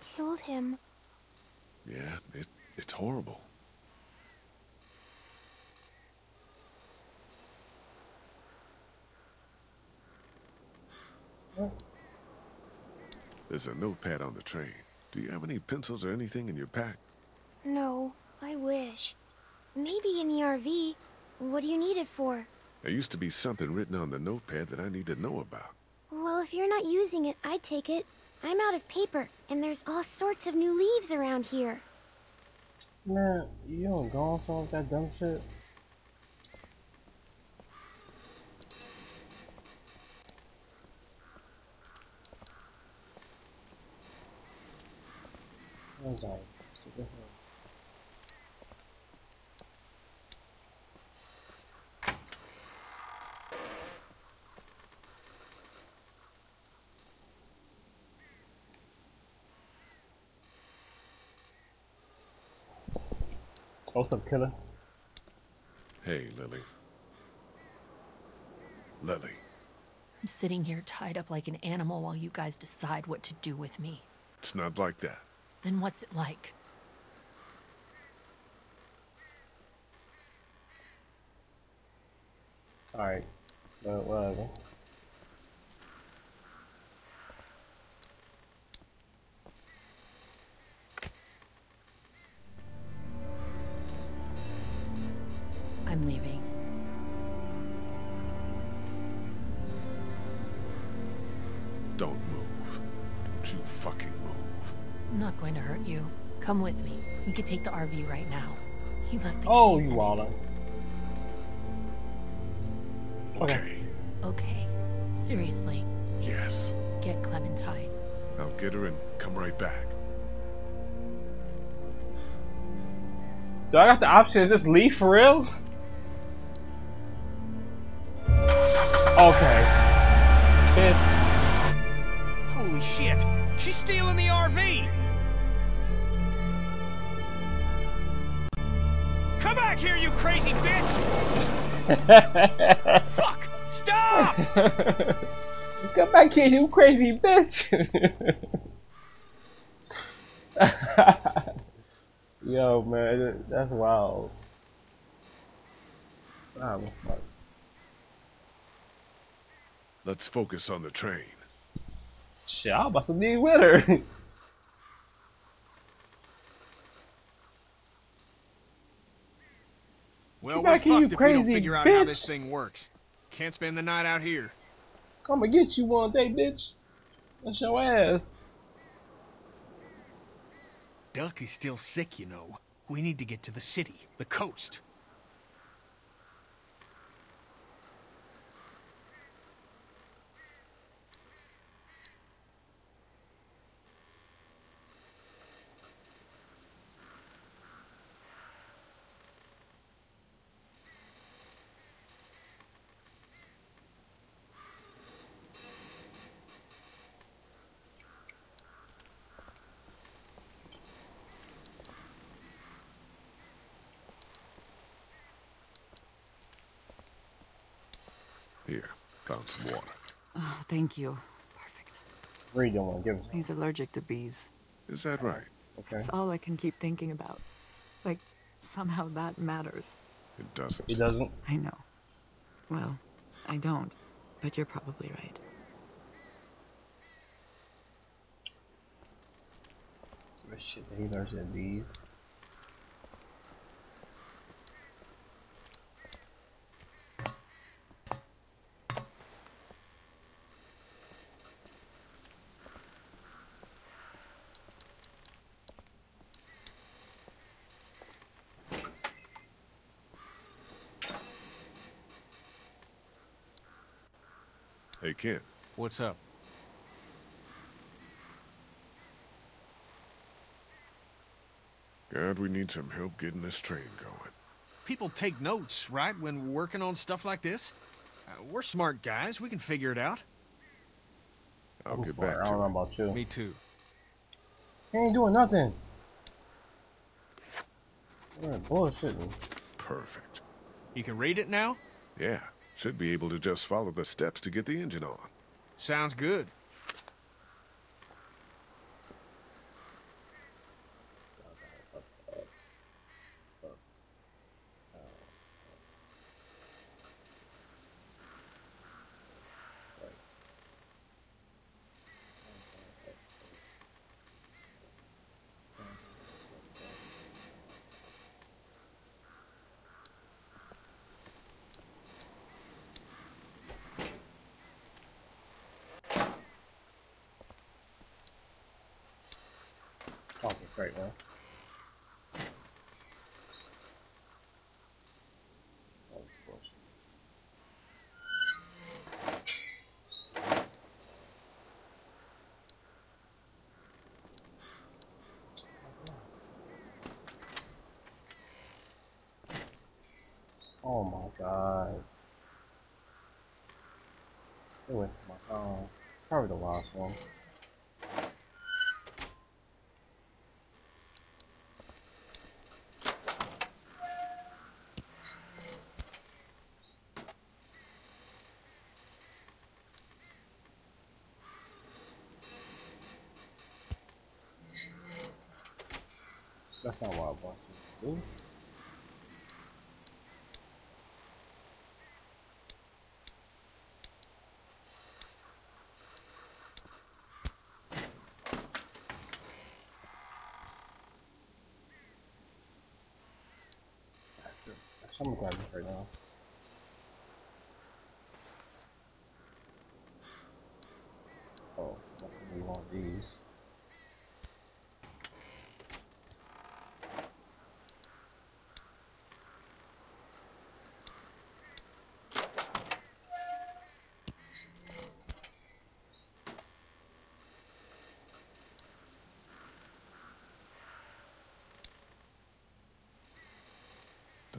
killed him. Yeah, it, it's horrible. There's a notepad on the train. Do you have any pencils or anything in your pack? No, I wish. Maybe in the RV. What do you need it for? There used to be something written on the notepad that I need to know about. Well, if you're not using it, I'd take it. I'm out of paper, and there's all sorts of new leaves around here. Man, you don't go on of that dumb shit. Sorry. This one. What's up, killer? Hey, Lily. Lily. I'm sitting here tied up like an animal while you guys decide what to do with me. It's not like that. Then what's it like? Alright. Uh, whatever. I'm leaving. Don't move. Don't you fucking move. I'm not going to hurt you. Come with me. We could take the RV right now. He left the Oh, keys you in it. wanna. Okay. Seriously, Yes. get Clementine. I'll get her and come right back. Do I got the option to just leave for real? Okay. Bitch. Holy shit! She's stealing the RV! Come back here, you crazy bitch! Fuck! Stop! Come back here, you crazy bitch! Yo, man, that's wild. Ah, well, fuck. Let's focus on the train. Shit, I'm about to be with her. Well, Come we're back here, you fucked if we don't crazy figure out how this thing works. Can't spend the night out here. I'm gonna get you one day, bitch. That's your ass. Duck is still sick, you know. We need to get to the city, the coast. Here, found some water. Oh, thank you. Really don't want to give him. He's allergic to bees. Is that right? Okay. That's all I can keep thinking about. Like, somehow that matters. It doesn't. It doesn't. I know. Well, I don't. But you're probably right. Shit, he learns that bees. Hey, Ken. What's up? God, we need some help getting this train going. People take notes, right, when we're working on stuff like this? Uh, we're smart guys. We can figure it out. I'll I'm get smart. back I to don't know about you. Me too. He ain't doing nothing. You're bullshitting. Perfect. You can read it now? Yeah, should be able to just follow the steps to get the engine on. Sounds good. Oh, that's right now. That's bullshit. Oh my god. They wasted my time. It's probably the last one. That's not what I wanted to do. Actually, I'm gonna grab it right now. Oh, must have been one of these.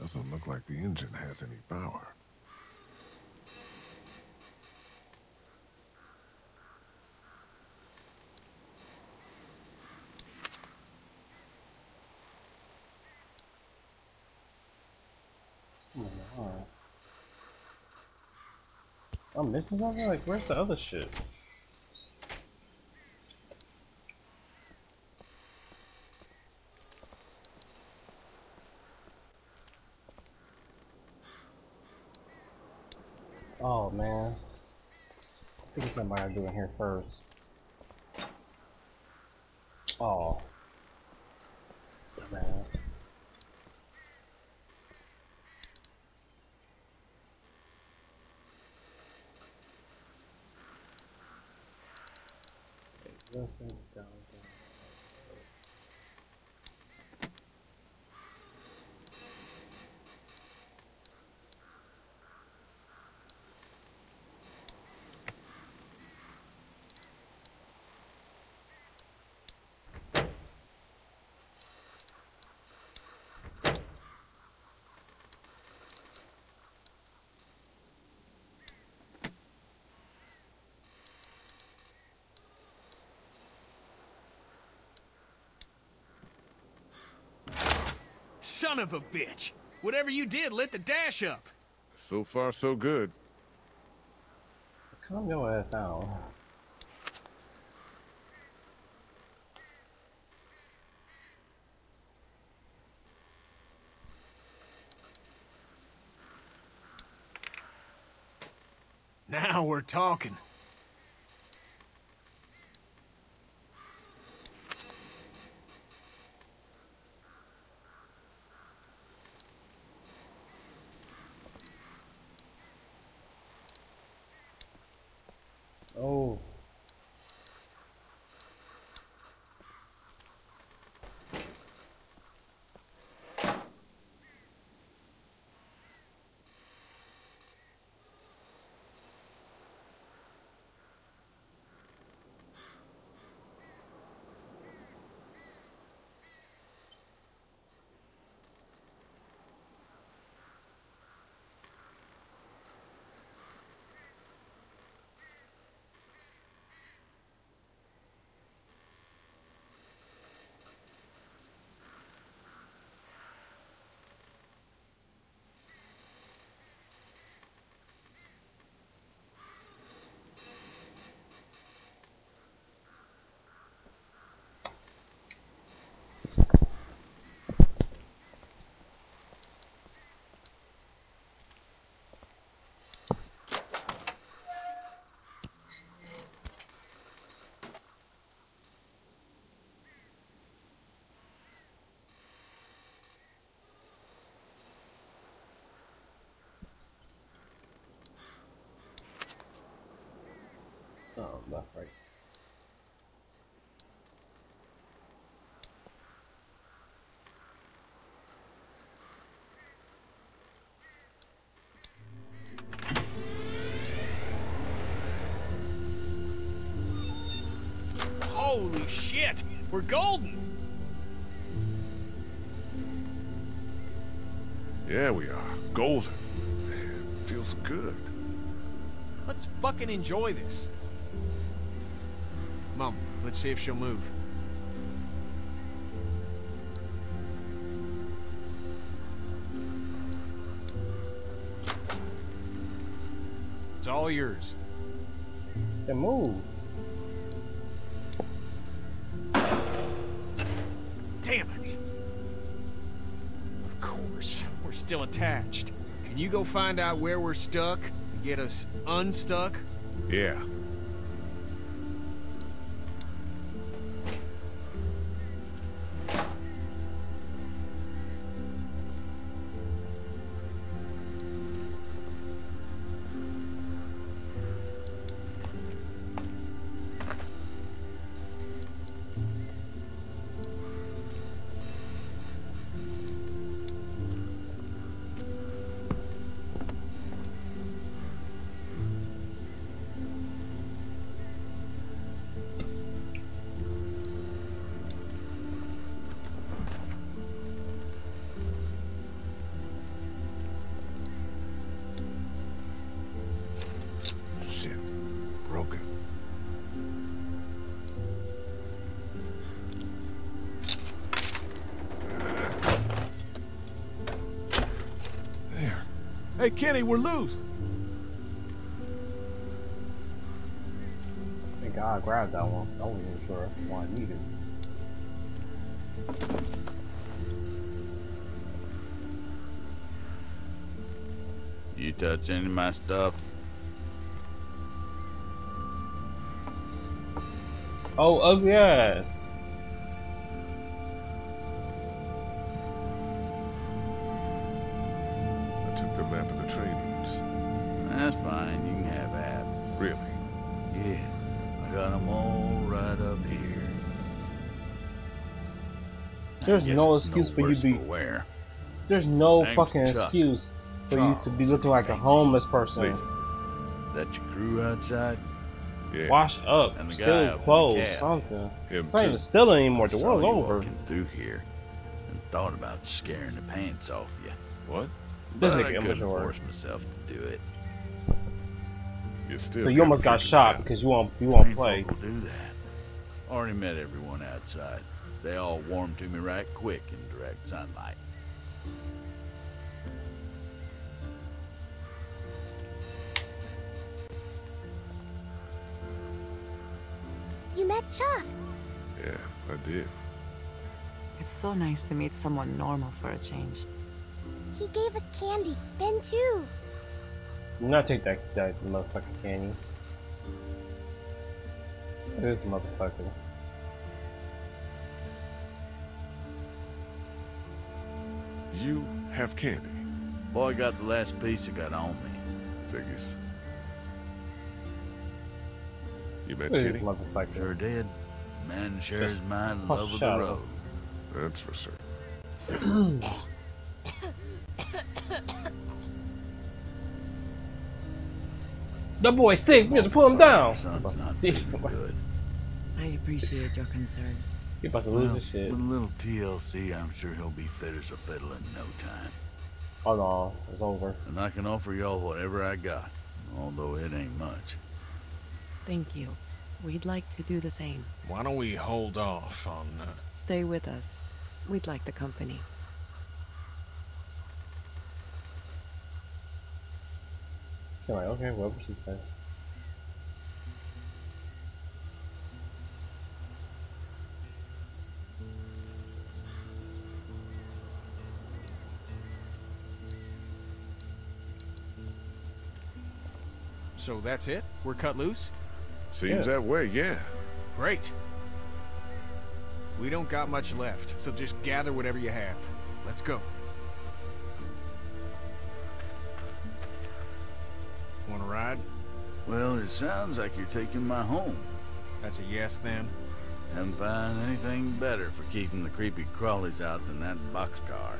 Doesn't look like the engine has any power. Oh, I'm missing something? Like, where's the other shit? Oh man. I somebody I'm doing here first. Oh. Dumbass. Listen down, down. Son of a bitch! Whatever you did lit the dash up. So far, so good. Calm your ass down. Now we're talking. Oh. Oh, left, right. Holy shit! We're golden! Yeah, we are. Golden. Man, feels good. Let's fucking enjoy this. Mom, let's see if she'll move. It's all yours. Then move. Damn it! Of course, we're still attached. Can you go find out where we're stuck and get us unstuck? Yeah. Kenny, we're loose. Thank God I grabbed that one, 'cause I wasn't even sure that's why I needed. You touch any of my stuff? Oh, oh ugly ass. There's no excuse for you to be. wear. There's no Thanks, fucking Chuck. excuse for you to be looking like a homeless person. That your crew outside? Yeah. Wash up, And the steal up in the clothes, something. Him Not even stealing anymore. The world's you over. walking through here and thought about scaring the pants off you. What? But Doesn't I couldn't force myself to do it. You still So you almost got shot because you won't you won't play. will do that. Already met everyone outside. They all warm to me right quick in direct sunlight. You met Chuck. Yeah, I did. It's so nice to meet someone normal for a change. He gave us candy. Ben too. Do not take that that motherfucking candy. This motherfucker. You have candy. Boy got the last piece I got on me. Figures. You met This Kenny? motherfucker. Sure did. Man shares my Oh, love of the up. road. That's for certain. the boy sick. We have to pull him down. Son's not good. I appreciate your concern. About to lose Well, his shit. with a little TLC, I'm sure he'll be fit as a fiddle in no time. Oh no, it's over. And I can offer y'all whatever I got, although it ain't much. Thank you. We'd like to do the same. Why don't we hold off on uh, Stay with us. We'd like the company. You're okay, whatever she said. So that's it? We're cut loose? Seems that way, yeah. Great. We don't got much left, so just gather whatever you have. Let's go. Wanna ride? Well, it sounds like you're taking my home. That's a yes then? Haven't found anything better for keeping the creepy crawlies out than that boxcar.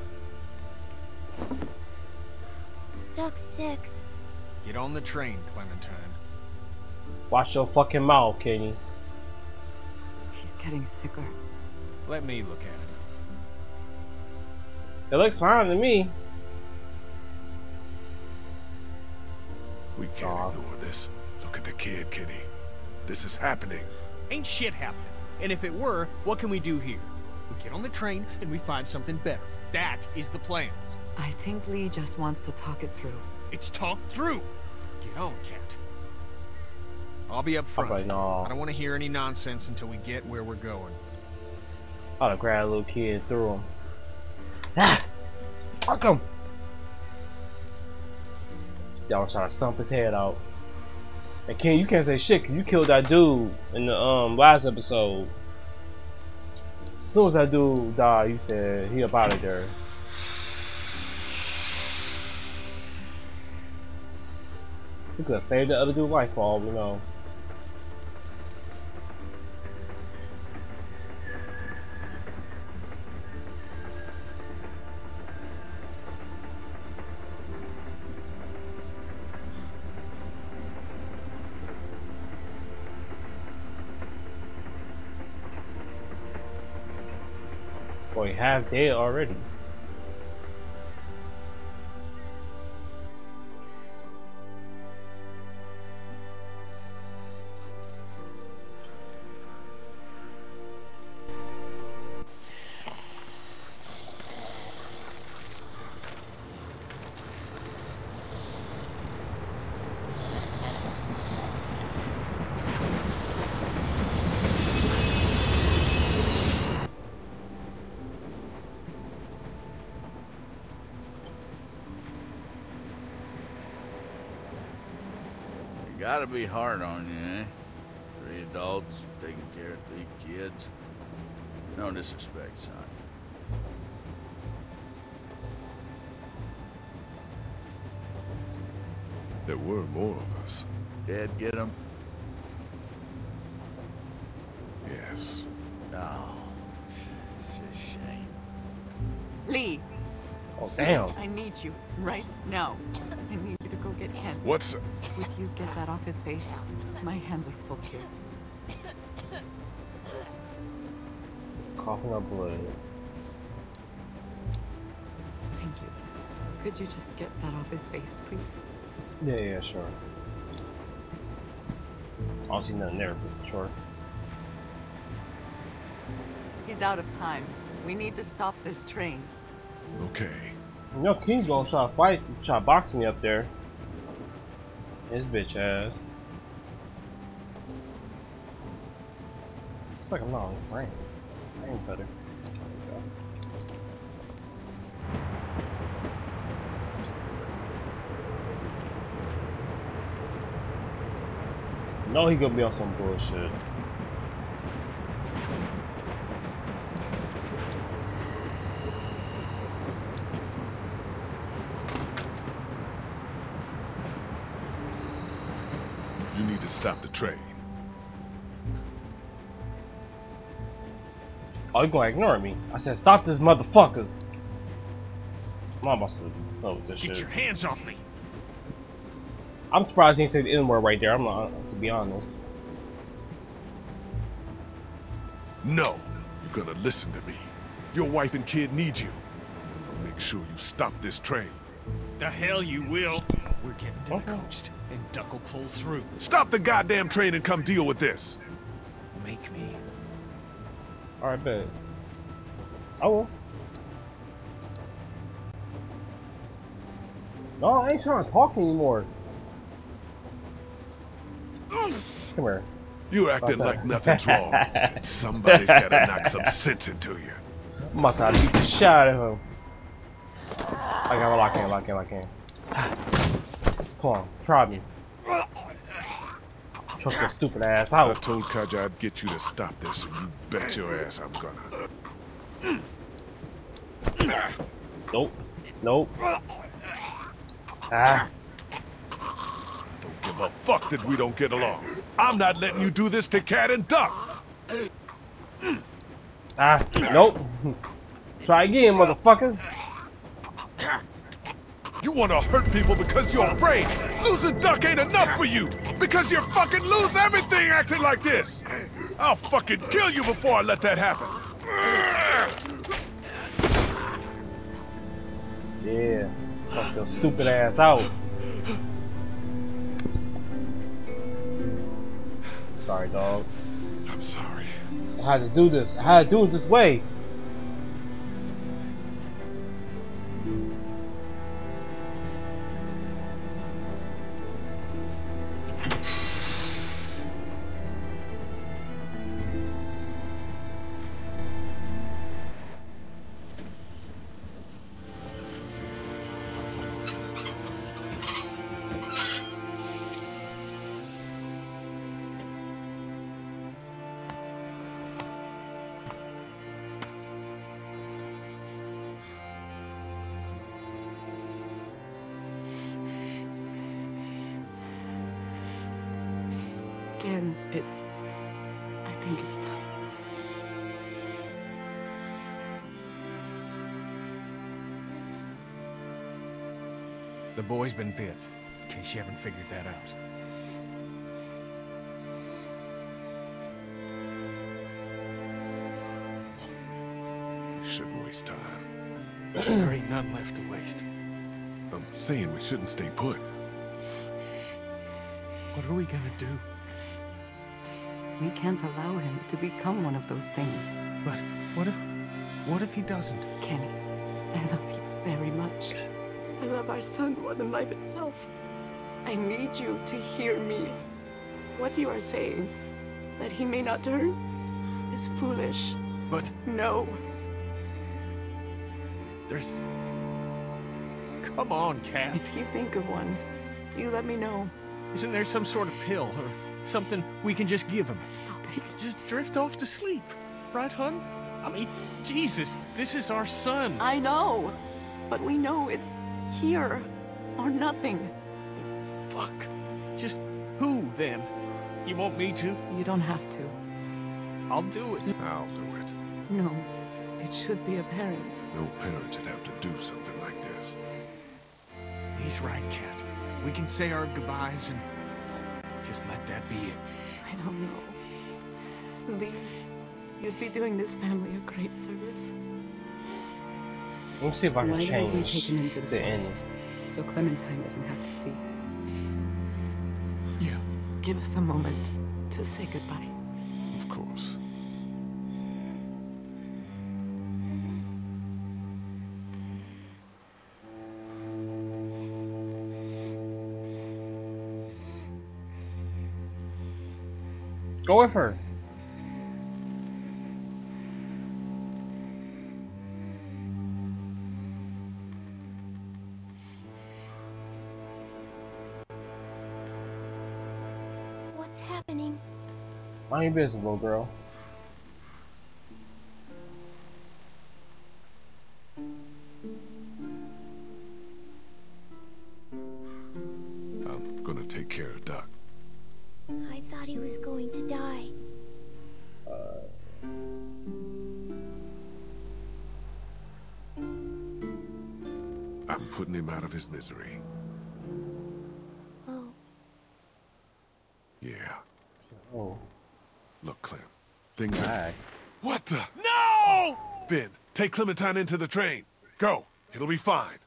Duck's sick. Get on the train, Clementine. Watch your fucking mouth, Kenny. He's getting sicker. Let me look at him. It looks fine to me. We can't ignore this. Look at the kid, Kenny. This is happening. Ain't shit happening. And if it were, what can we do here? We get on the train and we find something better. That is the plan. I think Lee just wants to talk it through. It's talked through. Get on, Cat. I'll be up front. like, no. I don't want to hear any nonsense until we get where we're going. I'd have grabbed a little kid and threw him. Ah! Fuck him! Y'all was trying to stump his head out. And Ken, you can't say shit 'cause you killed that dude in the um last episode. As soon as that dude died, you said he up out of there. You could have saved the other dude's life for all we know. Boy, half dead already. Gotta be hard on you, eh? Three adults taking care of three kids. No disrespect, son. There were more of us. Dad get them? Yes. Oh, it's a shame. Lee, Oh, damn. I need you right now. I need you to go get Ken. What's... Would you get that off his face? My hands are full here. Coughing up blood. Thank you. Could you just get that off his face, please? Yeah, yeah, sure. I don't see nothing there, but sure. He's out of time. We need to stop this train. Okay. You know, King's gonna try to fight, try to box me up there. His bitch ass. It's like I'm not on frame. Ain't better. No, he gonna be on some bullshit. You need to stop the train. Oh, you gonna ignore me? I said, stop this motherfucker. Mom must have know this Get shit. your hands off me! I'm surprised he didn't say the N word right there. I'm not, to be honest. No. You're gonna listen to me. Your wife and kid need you. I'll make sure you stop this train. The hell you will! We're getting to the coast, and Duck will pull through. Stop the goddamn train and come deal with this. Make me. Alright, bet. I will. No, I ain't trying to talk anymore. Come here. You're acting About like nothing's wrong. Somebody's gotta knock some sense into you. I must have beat the shit out of him. I got lock in, lock in, lock in. Try me. Choke your stupid ass I told Katjaa I'd get you to stop this, and you bet your ass I'm gonna. Nope. Nope. Ah. Don't give a fuck that we don't get along. I'm not letting you do this to Cat and Duck. Ah. Nope. Try again, motherfucker. Want to hurt people because you're afraid. Losing Duck ain't enough for you. Because you fucking lose everything acting like this. I'll fucking kill you before I let that happen. Yeah. Fuck your stupid ass out. Sorry, dog. I'm sorry. I had to do this. I had to do it this way. The boy's been bit, in case you haven't figured that out. Shouldn't waste time. there ain't none left to waste. I'm saying we shouldn't stay put. What are we gonna do? We can't allow him to become one of those things. But what if... what if he doesn't? Kenny, I love you very much. I love our son more than life itself. I need you to hear me. What you are saying, that he may not turn, is foolish. But No. there's... Come on, Cat. If you think of one, you let me know. Isn't there some sort of pill or something we can just give him? Stop it. Just drift off to sleep. Right, hun? I mean, Jesus, this is our son. I know, but we know it's here or nothing. Fuck. Just who, then? You want me to? You don't have to. I'll do it. I'll do it. No. It should be a parent. No parent should have to do something like this. He's right, Cat. We can say our goodbyes and just let that be it. I don't know. Lee, you'd be doing this family a great service. Let me see if I can Why don't we change take him into the, the end. forest so Clementine doesn't have to see? Yeah. Give us a moment to say goodbye. Of course. Go with her. Mind your business, little girl. I'm gonna take care of Duck. I thought he was going to die. Uh, I'm putting him out of his misery. Things are... Alright. What the? No! Ben, take Clementine into the train. Go. It'll be fine.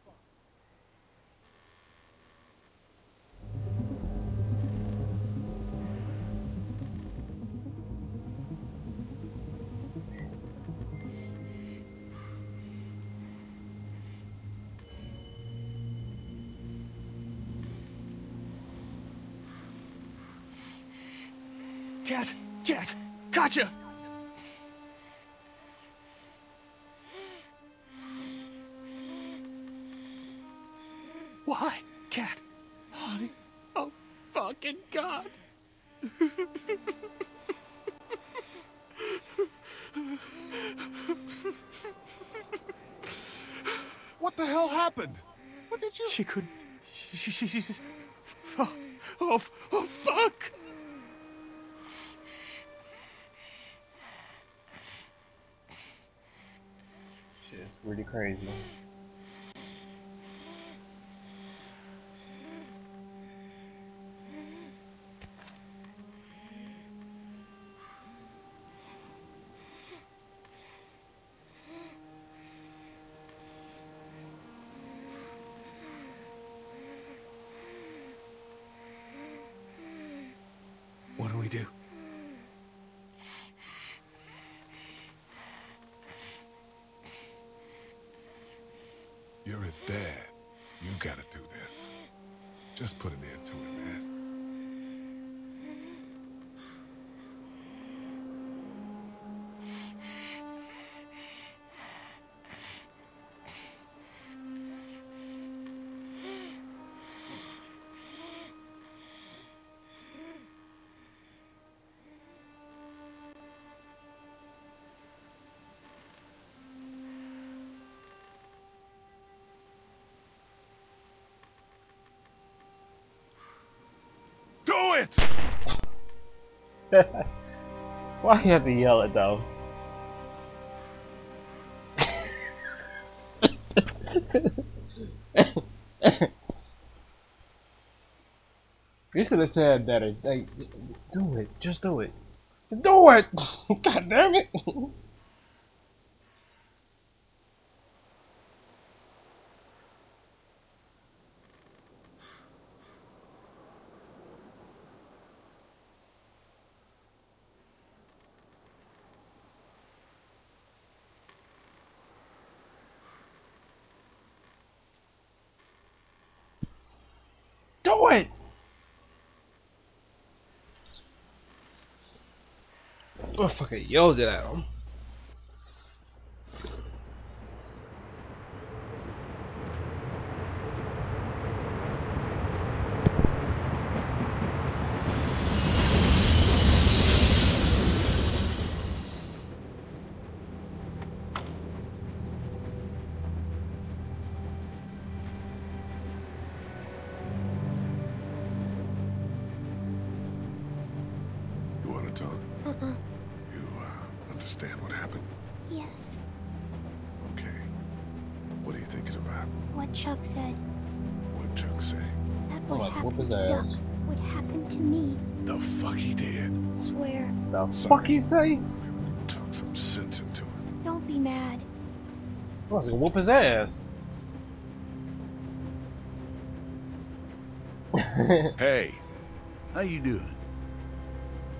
His dad. You gotta do this. Just put an end to it, man. Why you have to yell it though? you should have said better. Like, do it. Just do it. Do it! God damn it! Do it! Fucking yelled at him. The Sorry. fuck he say? Talk some sense into it. Don't be mad. I was gonna whoop his ass. Hey, How you doing?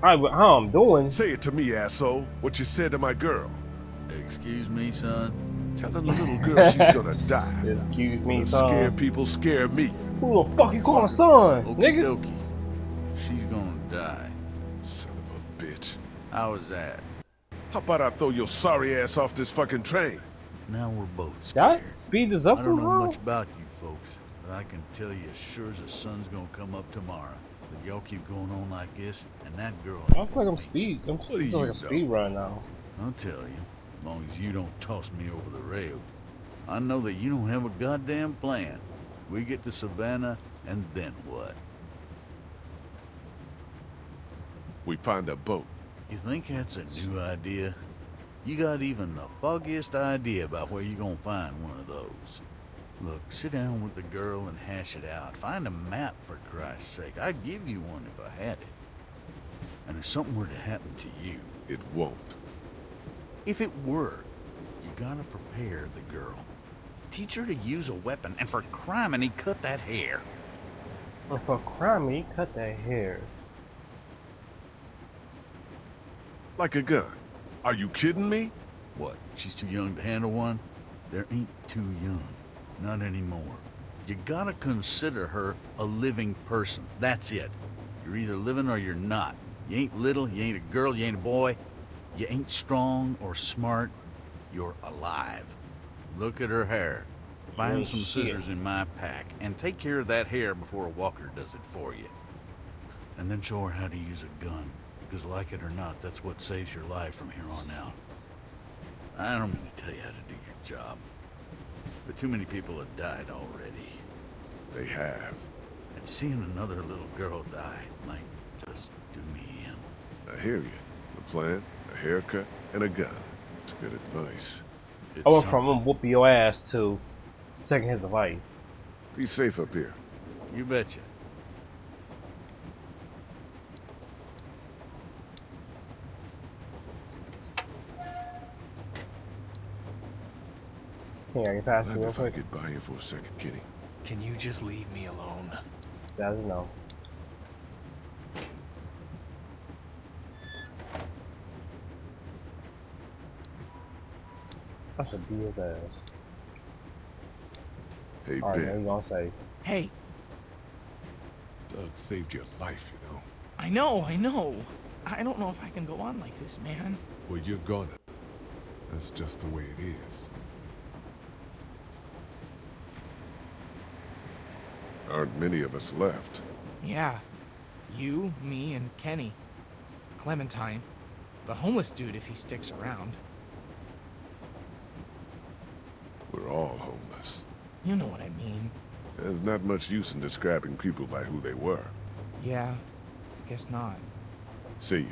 Alright, but how I'm doing? say it to me, asshole. What you said to my girl. Excuse me, son. Telling the little girl she's gonna die. Excuse me, Wanna Scare people, scare me. Who the fuck you calling son, Okie nigga? dokie. She's gonna die. Son of a bitch. How was that? How about I throw your sorry ass off this fucking train? Now we're both That scared. speed is up I don't know much about you folks, but I can tell you as sure as the sun's gonna come up tomorrow. But y'all keep going on like this, and that girl. I feel like I'm speed. I'm do feel you like a speed run now. I'll tell you, as long as you don't toss me over the rail. I know that you don't have a goddamn plan. We get to Savannah, and then what? We find a boat. You think that's a new idea? You got even the foggiest idea about where you're gonna find one of those. Look, sit down with the girl and hash it out. Find a map, for Christ's sake. I'd give you one if I had it. And if something were to happen to you, It won't. if it were, you gotta prepare the girl. Teach her to use a weapon, and for crime, he cut that hair. And for crime, he cut that hair. Like a gun. Are you kidding me? What? She's too young to handle one? There ain't too young. Not anymore. You gotta consider her a living person. That's it. You're either living or you're not. You ain't little, you ain't a girl, you ain't a boy. You ain't strong or smart. You're alive. Look at her hair. Find ain't some shit. scissors in my pack and take care of that hair before a walker does it for you. And then show her how to use a gun. Because like it or not, that's what saves your life from here on out. I don't mean to tell you how to do your job. But too many people have died already. They have. And seeing another little girl die might just do me in. I hear you. A plan, a haircut, and a gun. It's good advice. I went from him whooping your ass to taking his advice. Be safe up here. You betcha. Here, I can pass you Mind real if I quick. get by you for a second, Kitty? Can you just leave me alone? That's a no. I should beat his ass. Hey, Alright, Ben. now you gonna say. Hey, Doug saved your life, you know. I know, I know. I don't know if I can go on like this, man. Well, you're gonna. That's just the way it is. Aren't many of us left. Yeah. You, me, and Kenny. Clementine. The homeless dude if he sticks around. We're all homeless. You know what I mean. There's not much use in describing people by who they were. Yeah, I guess not. See ya.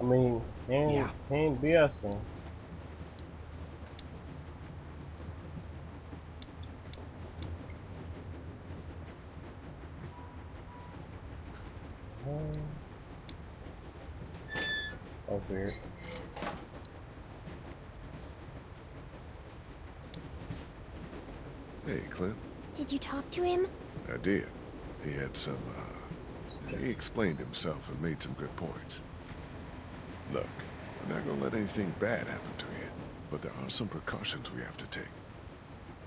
I mean, he ain't, Yeah. he ain't BSing. That's weird. Hey, Clint. Did you talk to him? I did. He had some, uh... He explained himself and made some good points. Look, we're not gonna let anything bad happen to you, but there are some precautions we have to take.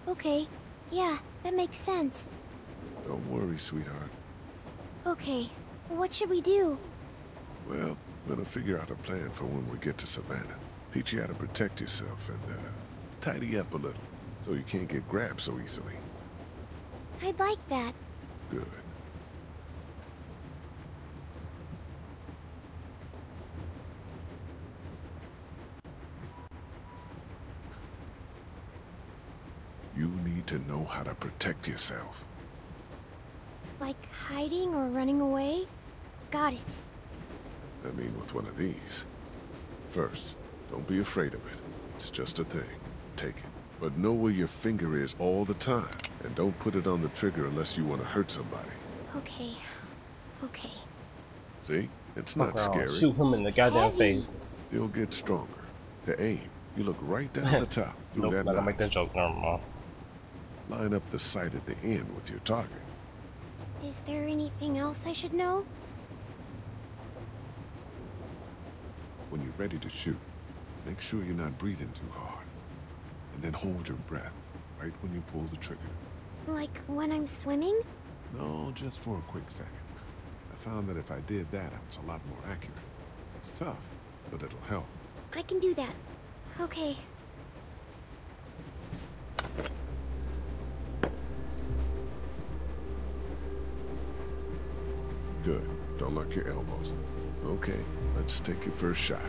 Okay. Yeah, that makes sense. Don't worry, sweetheart. Okay. What should we do? Well, we're gonna figure out a plan for when we get to Savannah. Teach you how to protect yourself and, uh, tidy up a little, so you can't get grabbed so easily. I'd like that. Good. You need to know how to protect yourself. Like hiding or running away? Got it. I mean with one of these. First, don't be afraid of it. It's just a thing. Take it. But know where your finger is all the time. And don't put it on the trigger unless you want to hurt somebody. Okay. Okay. See? It's not Fuck around, scary. Shoot him in the goddamn face. You'll get stronger. To aim, you look right down the top through Nope, that not gonna make that joke. Never mind. Line up the sight at the end with your target. Is there anything else I should know? When you're ready to shoot, make sure you're not breathing too hard. And then hold your breath right when you pull the trigger. Like when I'm swimming? No, just for a quick second. I found that if I did that, I was a lot more accurate. It's tough, but it'll help. I can do that. Okay. Good. Don't lock your elbows. Okay, let's take your first shot.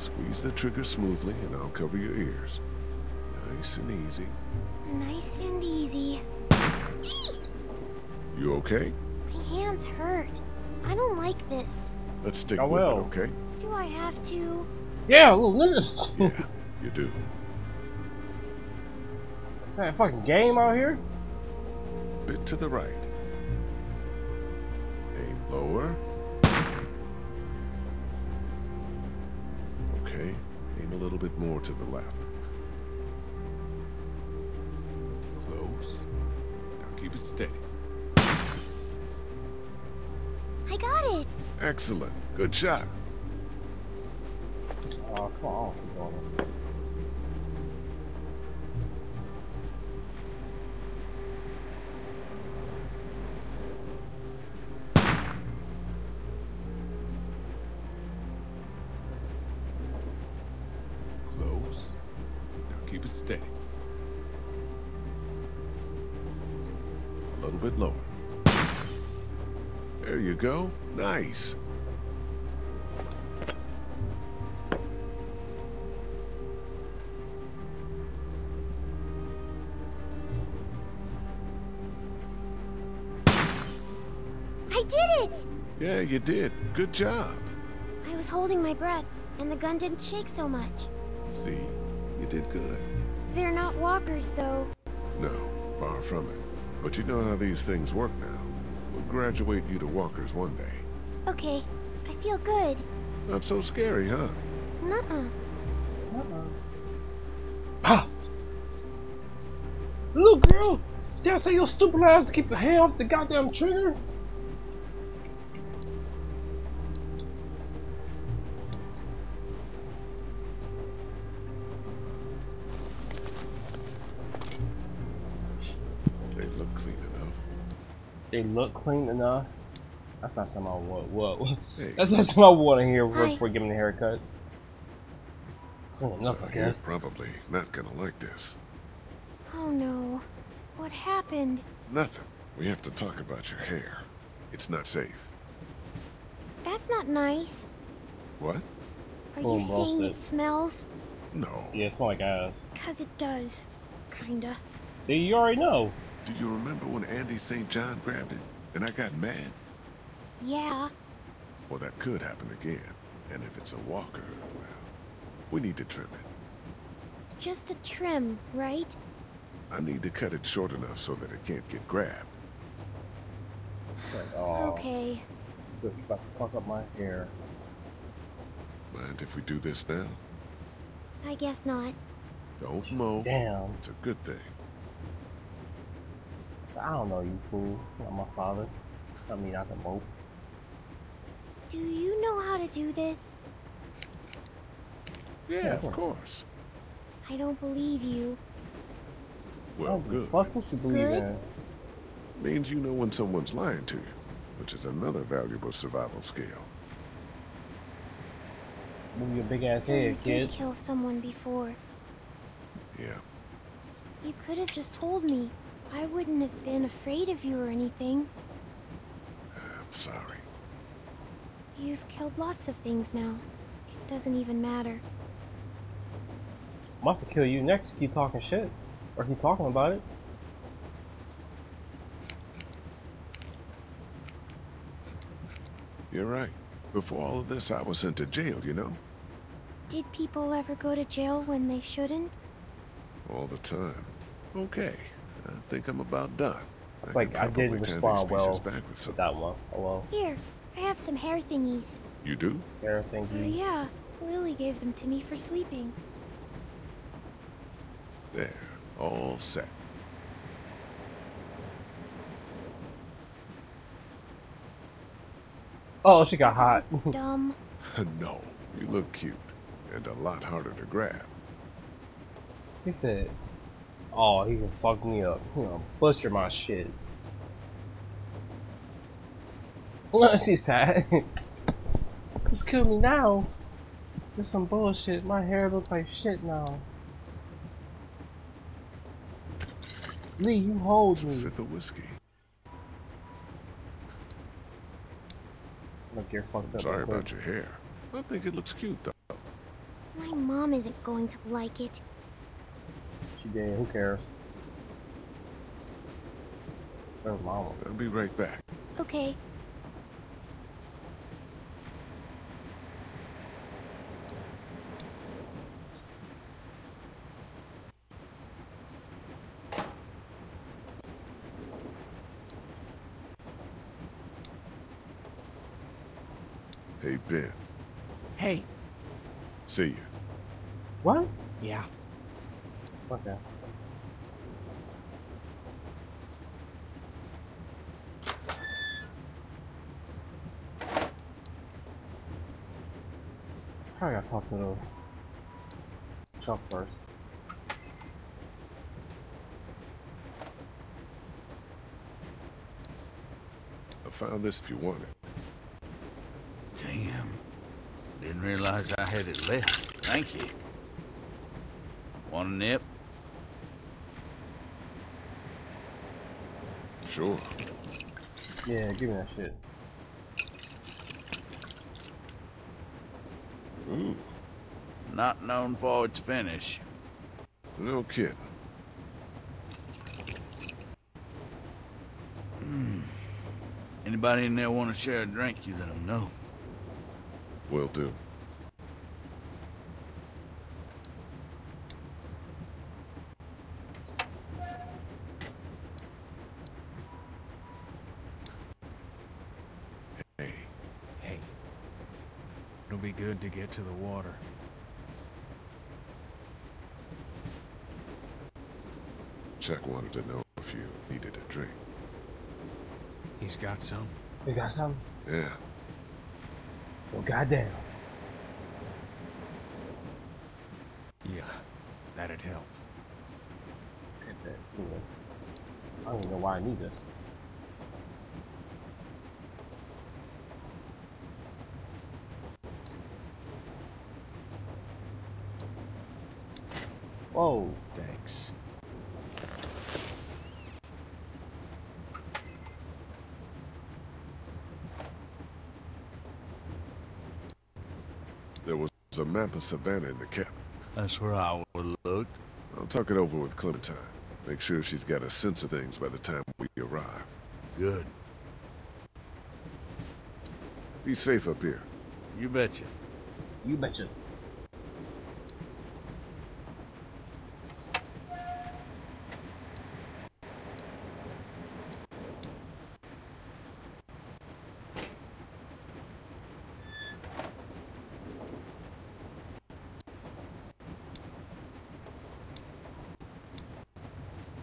Squeeze the trigger smoothly and I'll cover your ears. Nice and easy. Nice and easy. You okay? My hands hurt. I don't like this. Let's stick I with it, okay? Do I have to? Yeah, a little nigga. Yeah, you do. Is that a fucking game out here? Bit to the right. Aim lower. Bit more to the left. Close. Now keep it steady. I got it. Excellent. Good shot. Oh, come on, you did. Good job. I was holding my breath, and the gun didn't shake so much. See? You did good. They're not walkers, though. No, far from it. But you know how these things work now. We'll graduate you to walkers one day. Okay, I feel good. Not so scary, huh? Nuh-uh. Ah! Little girl! Did I say your stupid ass to keep your hand off the goddamn trigger? Look clean enough. That's not something I want. What? Hey. That's not something I want to hear Hi. before giving a haircut. Clean enough, So I you're probably not gonna like this. Oh no. What happened? Nothing. We have to talk about your hair. It's not safe. That's not nice. What? Are Boom, you saying roasted. it smells? No. Yeah, it smell like ass. Cause it does. Kinda. See, you already know. Do you remember when Andy St. John grabbed it and I got mad? Yeah. Well, that could happen again. And if it's a walker, well, we need to trim it. Just a trim, right? I need to cut it short enough so that it can't get grabbed. Like, oh, Okay. good, you about to fuck up my hair. Mind if we do this now? I guess not. Don't mow. Damn. It's a good thing. I don't know you fool. You're Not my father. Tell me not to mope. Do you know how to do this? Yeah, of course. I don't believe you. Well, good. Fuck what you believe Good? in. Means you know when someone's lying to you, which is another valuable survival skill. Move your big ass so you head, did kid. kill someone before. Yeah. You could have just told me. I wouldn't have been afraid of you or anything. I'm sorry. You've killed lots of things now. It doesn't even matter. Must have kill you next. Keep talking shit, or keep talking about it. You're right. Before all of this, I was sent to jail, you know? Did people ever go to jail when they shouldn't? All the time. Okay, I think I'm about done. I Like, can I didn't probably tie these respond pieces well back with with something. that one. Oh well. Here, I have some hair thingies. You do? Hair Oh thingy. yeah, Lilly gave them to me for sleeping. There, all set. Oh, she got hot. Dumb. no, you look cute, and a lot harder to grab. he said, "Oh, he can fuck me up. He gonna butcher my shit." she sad. "Just kill me now." This some bullshit. My hair look like shit now. Lee, you hold me. Fifth of whiskey. Let's get fucked up. Sorry about your hair. I think it looks cute, though. My mom isn't going to like it. She did. Who cares? Her mama. I'll be right back. Okay. Hey, Ben. Hey. See you. What? Yeah. Okay. Probably gotta talk to the Chuck first. I found this if you want it. Damn. Didn't realize I had it left. Thank you. Want a nip? Sure. Yeah, give me that shit. Ooh, Not known for its finish. no kidding. Hmm. Anybody in there want to share a drink, you let them know. Will do. Hey, Hey. It'll be good to get to the water. Chuck wanted to know if you needed a drink. He's got some. You got some? Yeah, Oh goddamn. Yeah. That'd help. Get that. I don't even know why I need this. Whoa. Thanks. there was a map of Savannah in the cabin. That's where I would look. I'll talk it over with Clementine. Make sure she's got a sense of things by the time we arrive. Good. Be safe up here. You betcha. You betcha.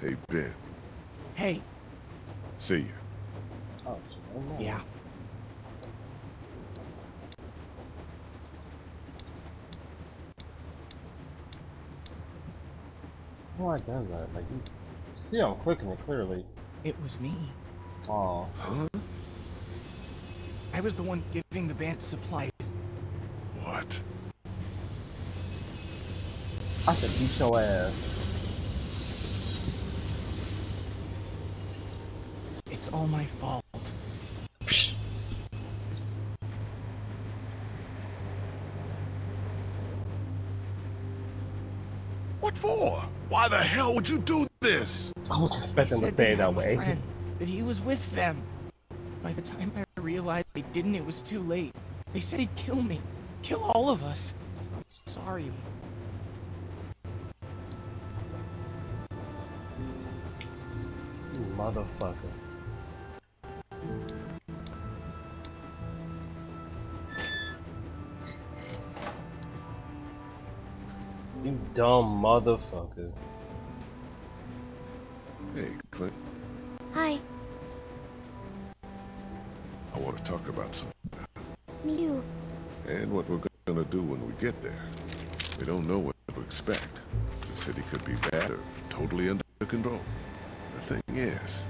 Hey, Ben. Hey. See you. Oh, shit. No. Yeah. Why does that? Like, you see I'm clicking it clearly. It was me. Oh. Huh? I was the one giving the band supplies. What? I should beat your ass. It's all my fault. What for? Why the hell would you do this? I was expecting to said say it that way. friend, that he was with them. By the time I realized they didn't, it was too late. They said he'd kill me. Kill all of us. Sorry. Motherfucker. Dumb motherfucker. Hey, Clint. Hi, I want to talk about some me too. and what we're gonna do when we get there. We don't know what to expect. The city could be bad or totally under control. The thing is,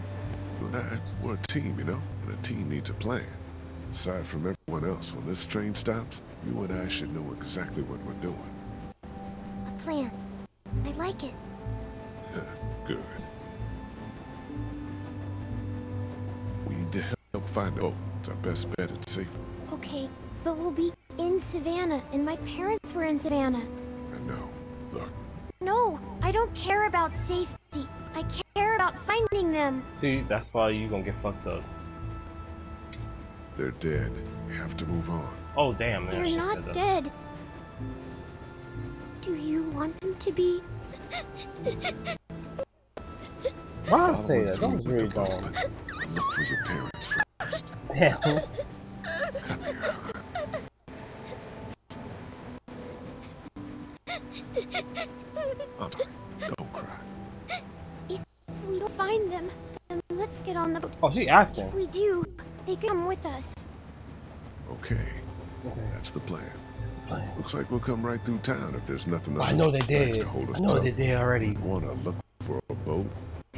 you and I, we're a team, you know, and a team needs a plan. Aside from everyone else, when this train stops, you and I should know exactly what we're doing. Good. We need to help find a boat. It's our best bet at safety. Okay, but we'll be in Savannah, and my parents were in Savannah. I know. Look, No, I don't care about safety. I care about finding them. See, that's why you gonna get fucked up. they're dead. We have to move on. Oh damn, man. They're not dead. Do you want them to be? Why I say that? That was with really dumb. Look for your parents first. Damn. Come here. Hunter, don't cry. If we don't find them, then let's get on the boat. Oh, she acting. If we do, they come with us. Okay. That's the plan. Looks like we'll come right through town if there's nothing I know they did. to hold us I know they did already. We want to look for a boat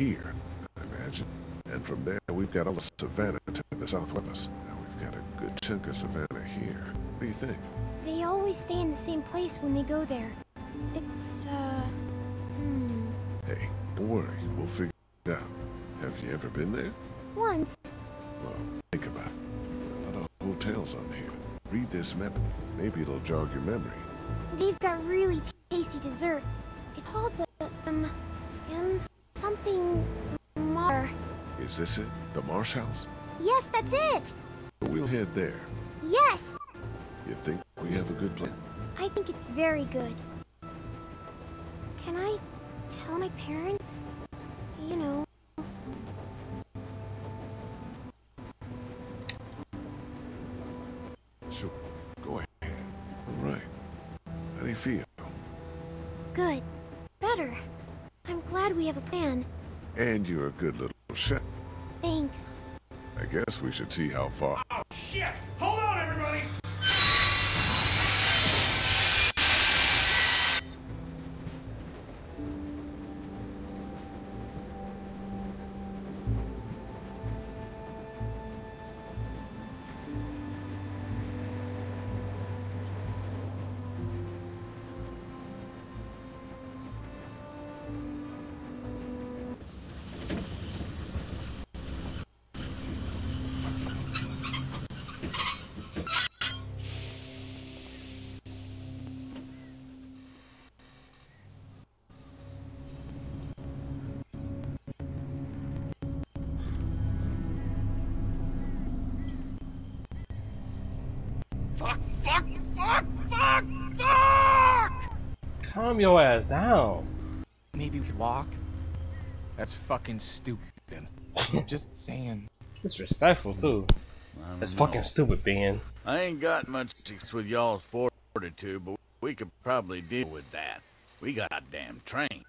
here, I imagine. And from there, we've got all the Savannah to the south of us. Now we've got a good chunk of Savannah here. What do you think? They always stay in the same place when they go there. It's, uh... Hmm... Hey, don't worry. We'll figure it out. Have you ever been there? Once. Well, think about it. A lot of hotels on here. Read this map. Maybe it'll jog your memory. They've got really tasty desserts. It's called the, um... Um... Something... Mar... Is this it? The Marsh House? Yes, that's it! We'll head there. Yes! You think we have a good plan? I think it's very good. Can I tell my parents? You know... Sure. Go ahead. All right. How do you feel? Good. Better. I'm glad we have a plan. And you're a good little shit. Thanks. I guess we should see how far. Oh, shit! Hold on, your ass down. Maybe we could walk? That's fucking stupid. I'm Just saying. Disrespectful too. That's fucking stupid, Ben. I ain't got much to with y'all's fortitude, but we could probably deal with that. We got a damn train.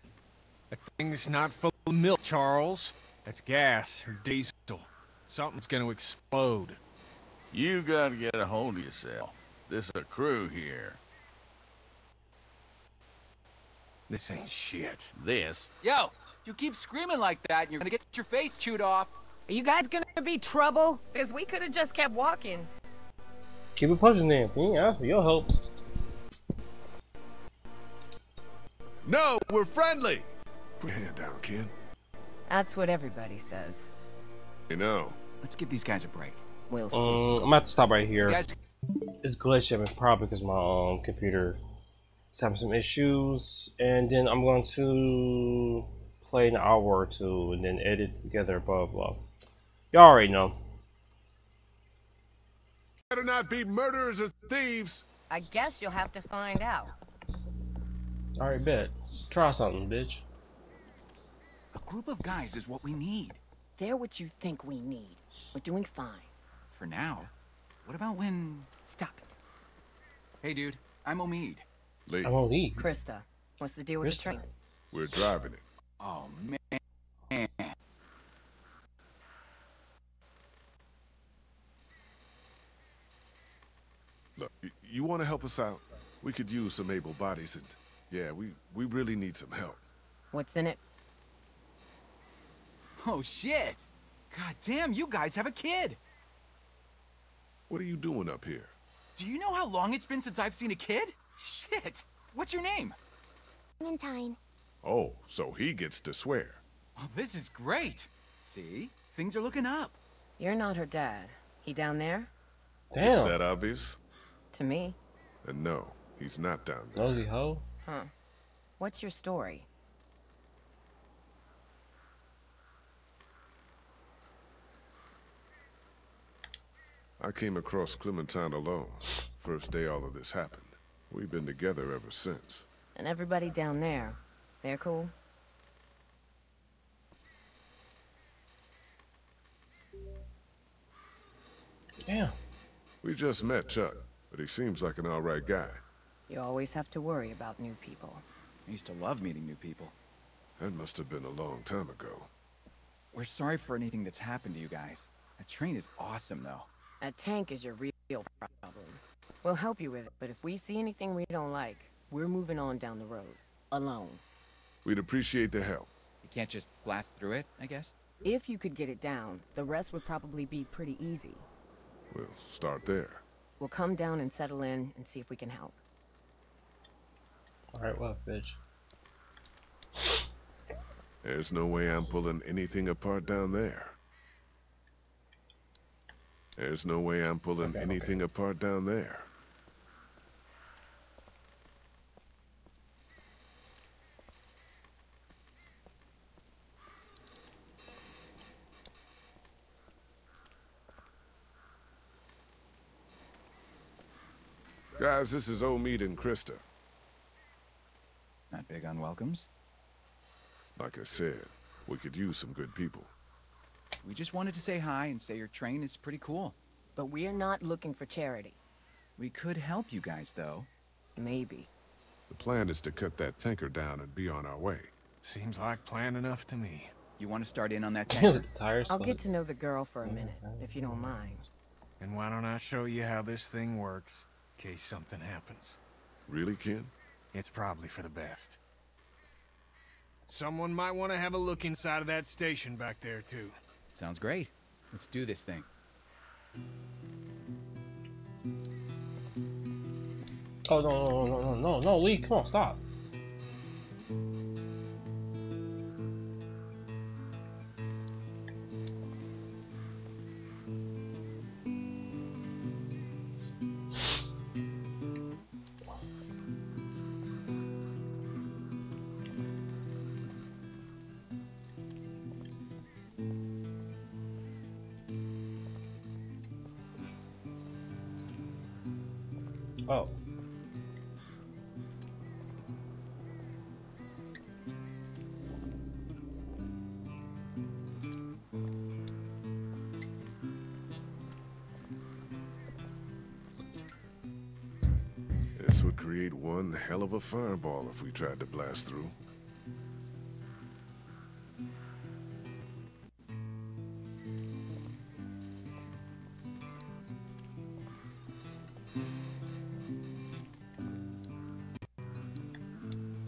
That thing's not full of milk, Charles. That's gas or diesel. Something's gonna explode. You gotta get a hold of yourself. This is a crew here. This ain't shit. This? Yo, you keep screaming like that and you're gonna get your face chewed off. Are you guys gonna be trouble? Because we could have just kept walking. Keep it pushing then. Ben, ask for your help. No, we're friendly. Put your hand down, kid. That's what everybody says. You know. Let's give these guys a break. We'll see. Um, I'm about to stop right here. Guys- It's glitching, it's probably because my um computer is having some issues, and then I'm going to play an hour or two, and then edit together, blah blah. Y'all already know. better not be murderers or thieves. I guess you'll have to find out. Alright, bet. Try something, bitch. A group of guys is what we need. They're what you think we need. We're doing fine. For now. What about when... Stop it. Hey, dude. I'm Omid. Lee. Oh, I'm Omid. Christa, what's the deal with Christa. the train? We're driving it. Oh, man. Look, you want to help us out? We could use some able bodies, and yeah, we we really need some help. What's in it? Oh, shit. God damn, you guys have a kid. What are you doing up here? Do you know how long it's been since I've seen a kid? Shit. What's your name? Clementine. Oh, so he gets to swear. Oh, this is great. See? Things are looking up. You're not her dad. He down there? It's Damn. that obvious? To me. And no, he's not down there. Nosy hoe. Huh. What's your story? I came across Clementine alone. First day all of this happened. We've been together ever since. And everybody down there, they're cool? Yeah. We just met Chuck, but he seems like an alright guy. You always have to worry about new people. I used to love meeting new people. That must have been a long time ago. We're sorry for anything that's happened to you guys. That train is awesome, though. That tank is your real problem. We'll help you with it, but if we see anything we don't like, we're moving on down the road. Alone. We'd appreciate the help. You can't just blast through it, I guess? If you could get it down, the rest would probably be pretty easy. We'll start there. We'll come down and settle in and see if we can help. Alright, well, bitch. There's no way I'm pulling anything apart down there. There's no way I'm pulling anything apart down there. Guys, this is Omid and Christa. Not big on welcomes. Like I said, we could use some good people. We just wanted to say hi and say your train is pretty cool. But we're not looking for charity. We could help you guys, though. Maybe. The plan is to cut that tanker down and be on our way. Seems like plan enough to me. You want to start in on that tanker? Tires. I'll get to know the girl for a minute, oh, if you don't mind. And why don't I show you how this thing works, in case something happens? Really, Ken? It's probably for the best. Someone might want to have a look inside of that station back there, too. Sounds great. Let's do this thing. Oh, no, no, no, no, no, no, Lee, come on, stop. Hell of a fireball if we tried to blast through.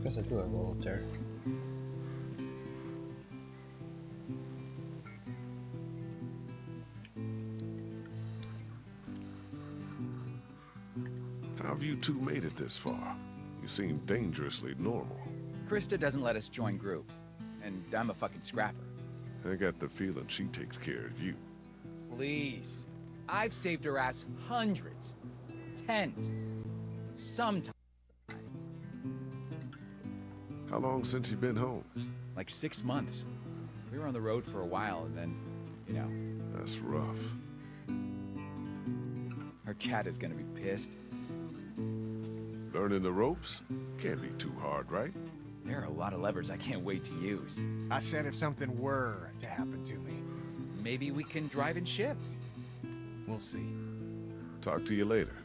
Guess I do have a little there. How have you two made it this far? You seem dangerously normal. Christa doesn't let us join groups. And I'm a fucking scrapper. I got the feeling she takes care of you. Please. I've saved her ass hundreds. Tens. Sometimes. How long since you've been home? Like six months. We were on the road for a while and then, you know, That's rough. Our cat is gonna be pissed. Learning the ropes? Can't be too hard, right? There are a lot of levers I can't wait to use. I said if something were to happen to me. Maybe we can drive in shifts. We'll see. Talk to you later.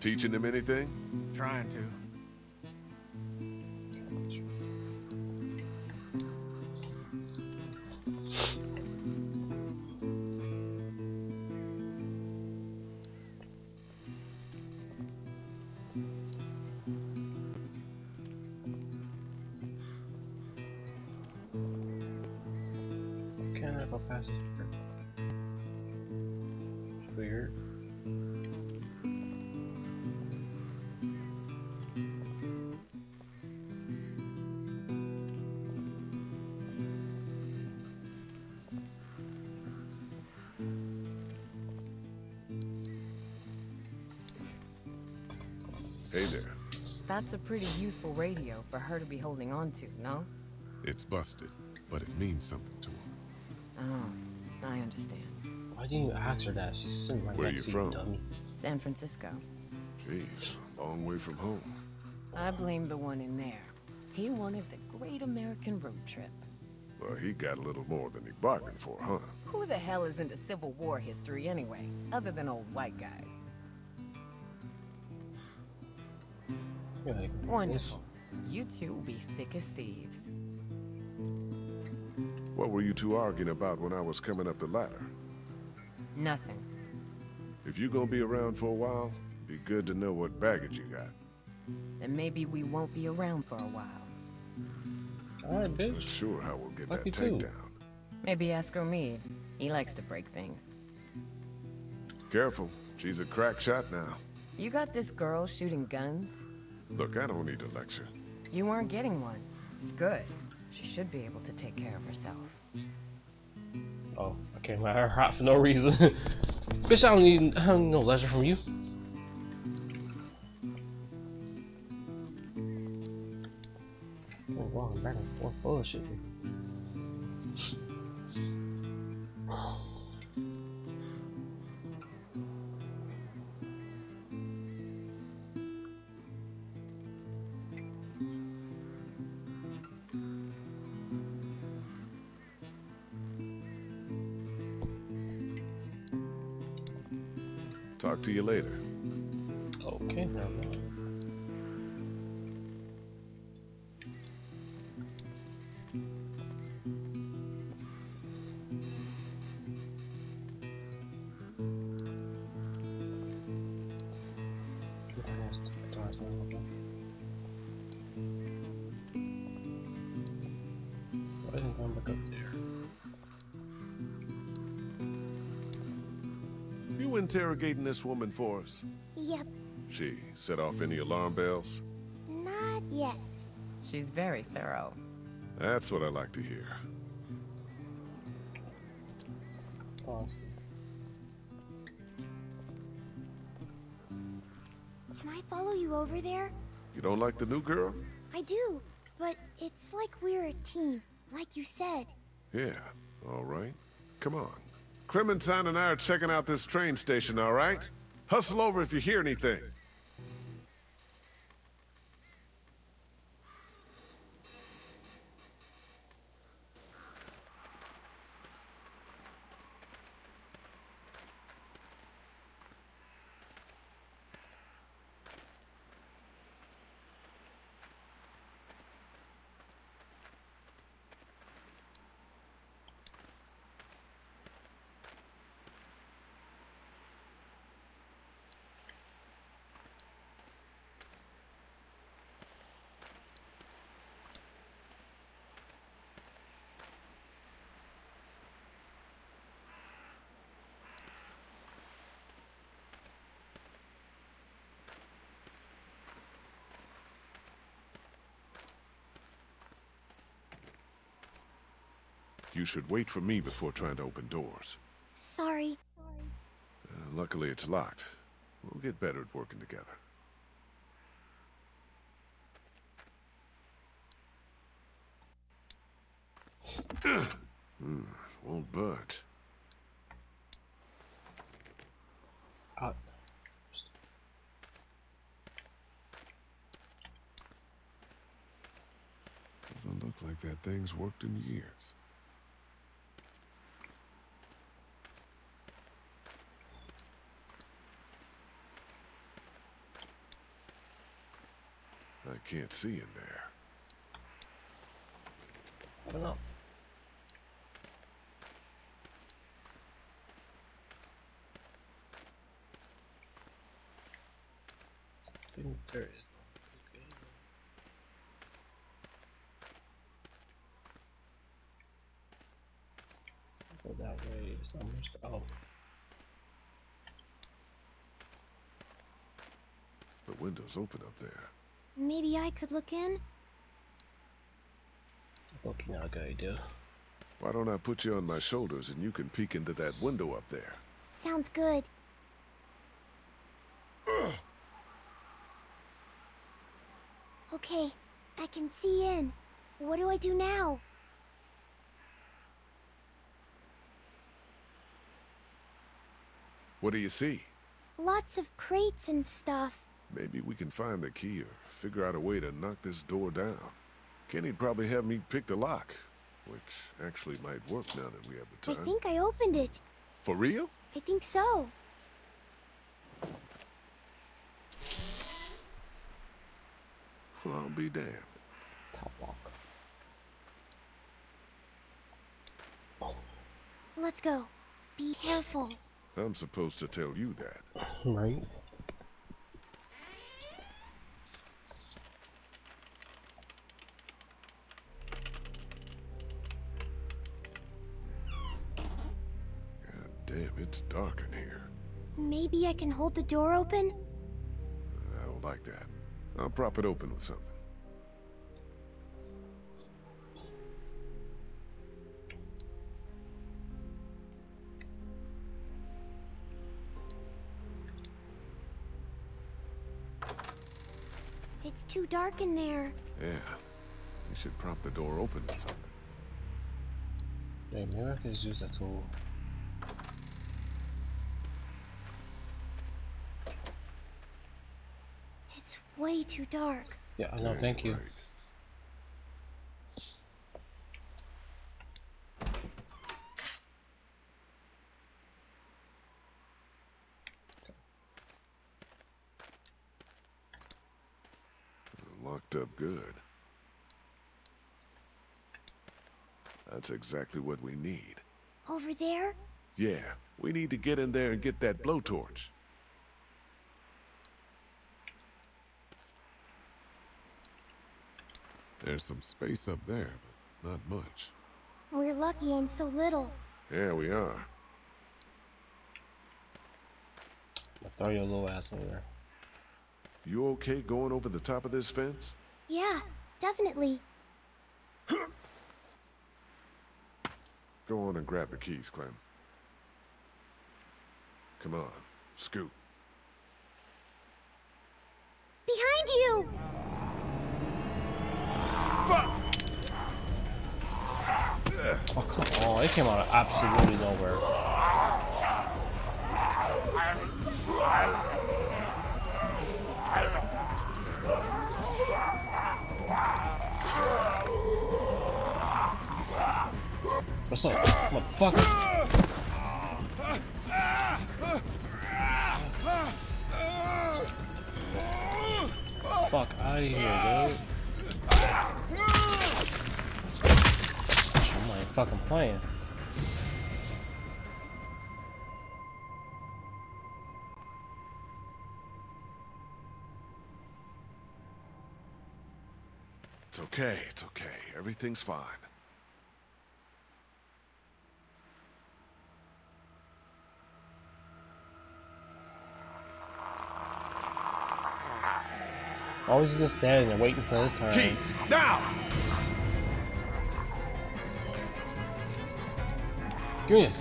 Teaching him anything? Trying to. Hey there. That's a pretty useful radio for her to be holding on to, no? It's busted, but it means something to her. Oh, I understand. Why didn't you ask her that? She's sitting right Where next you to you, from? dummy. San Francisco. Jeez, long way from home. I blame the one in there. He wanted the great American road trip. Well, he got a little more than he bargained for, huh? Who the hell is into Civil War history anyway, other than old white guys? Wonderful. You two will be thick as thieves. What were you two arguing about when I was coming up the ladder? Nothing. If you're gonna be around for a while, be good to know what baggage you got. And maybe we won't be around for a while. Alright, bitch. Not sure how we'll get Fuck that you too. takedown. Maybe ask Omid. He likes to break things. Careful, she's a crack shot now. You got this girl shooting guns? Look, I don't need a lecture. You aren't getting one. It's good. She should be able to take care of herself. Oh, I came at her hot for no reason. Bitch, I don't need, I don't need no lecture from you. Oh, wow, back and forth bullshit. Interrogating this woman for us? Yep, She set off any alarm bells? not yet. She's very thorough. That's what I like to hear. Pause. Can I follow you over there? You don't like the new girl? I do, but it's like we're a team, like you said. Yeah, all right. Come on. Clementine and I are checking out this train station, all right? Hustle over if you hear anything. you should wait for me before trying to open doors. Sorry. Uh, luckily, it's locked. We'll get better at working together. mm, won't burn. Doesn't look like that thing's worked in years. Can't see in there. I don't know. I think there is. Go that way. Somewhere. Oh. The window's open up there. Maybe I could look in? Okay, now good idea. Why don't I put you on my shoulders and you can peek into that window up there? Sounds good. Okay, I can see in. What do I do now? What do you see? Lots of crates and stuff. Maybe we can find the key or figure out a way to knock this door down. Kenny'd probably have me pick the lock, which actually might work now that we have the time. I think I opened it. For real? I think so. Well, I'll be damned. Top lock. Let's go. Be careful. I'm supposed to tell you that. Right. Damn, it's dark in here. Maybe I can hold the door open? I don't like that. I'll prop it open with something. It's too dark in there. Yeah. You should prop the door open with something. Yeah, maybe I can use that tool. It's way too dark. Yeah, I know, thank you. Locked up good. That's exactly what we need. Over there? Yeah, we need to get in there and get that blowtorch. There's some space up there, but not much. We're lucky I'm so little. Yeah, we are. I'll throw your little ass over there. You okay going over the top of this fence? Yeah, definitely. Go on and grab the keys, Clem. Come on, scoot. It came out of absolutely nowhere. What's up, motherfucker? Fuck out of here, dude. I'm like fucking playing. Everything's fine. Always just standing there waiting for his turn. Keys, now! This.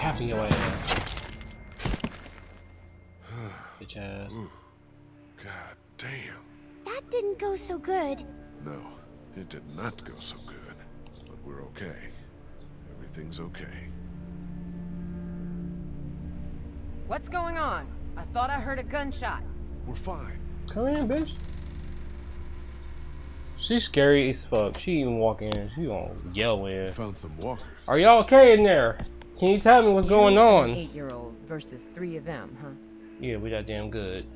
Captain your ass. Bitch ass. God damn. That didn't go so good. No, it did not go so good. But we're okay. Everything's okay. What's going on? I thought I heard a gunshot. We're fine. Come in, bitch. She's scary as fuck. She even walk in, she gonna yell in. Found some walkers. Are y'all okay in there? Can you tell me what's going on? Eight-year-old versus three of them, huh? Yeah, we got damn good.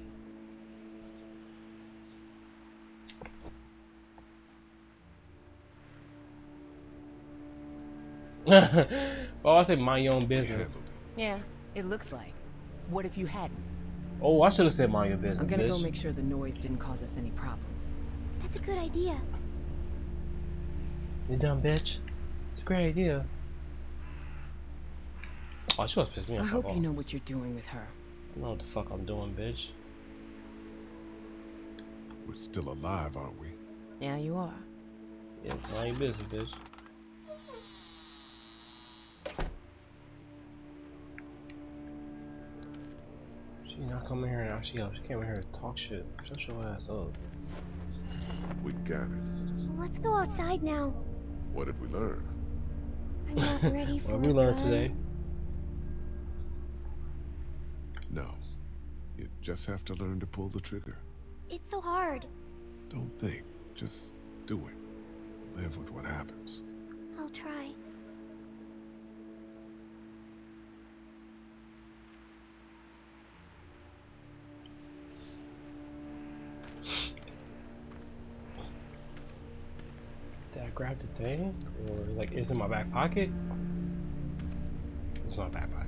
oh, I said mind your own business. Yeah, it looks like. What if you hadn't? Oh, I should have said mind your business. I'm gonna bitch. go make sure the noise didn't cause us any problems. That's a good idea. You dumb bitch. It's a great idea. Oh, she was pissed me off. I off. hope you know what you're doing with her. I know what the fuck I'm doing, bitch. We're still alive, aren't we? Yeah, you are. Yeah, mind your business, bitch. She not coming here now. She up. She came in here to talk shit. Shut your ass up. We got it. Let's go outside now. What did we learn? I'm not ready for What we a learned gun. today? No. You just have to learn to pull the trigger. It's so hard. Don't think. Just do it. Live with what happens. I'll try. Did I grab the thing? Or like is it in my back pocket? It's my back pocket.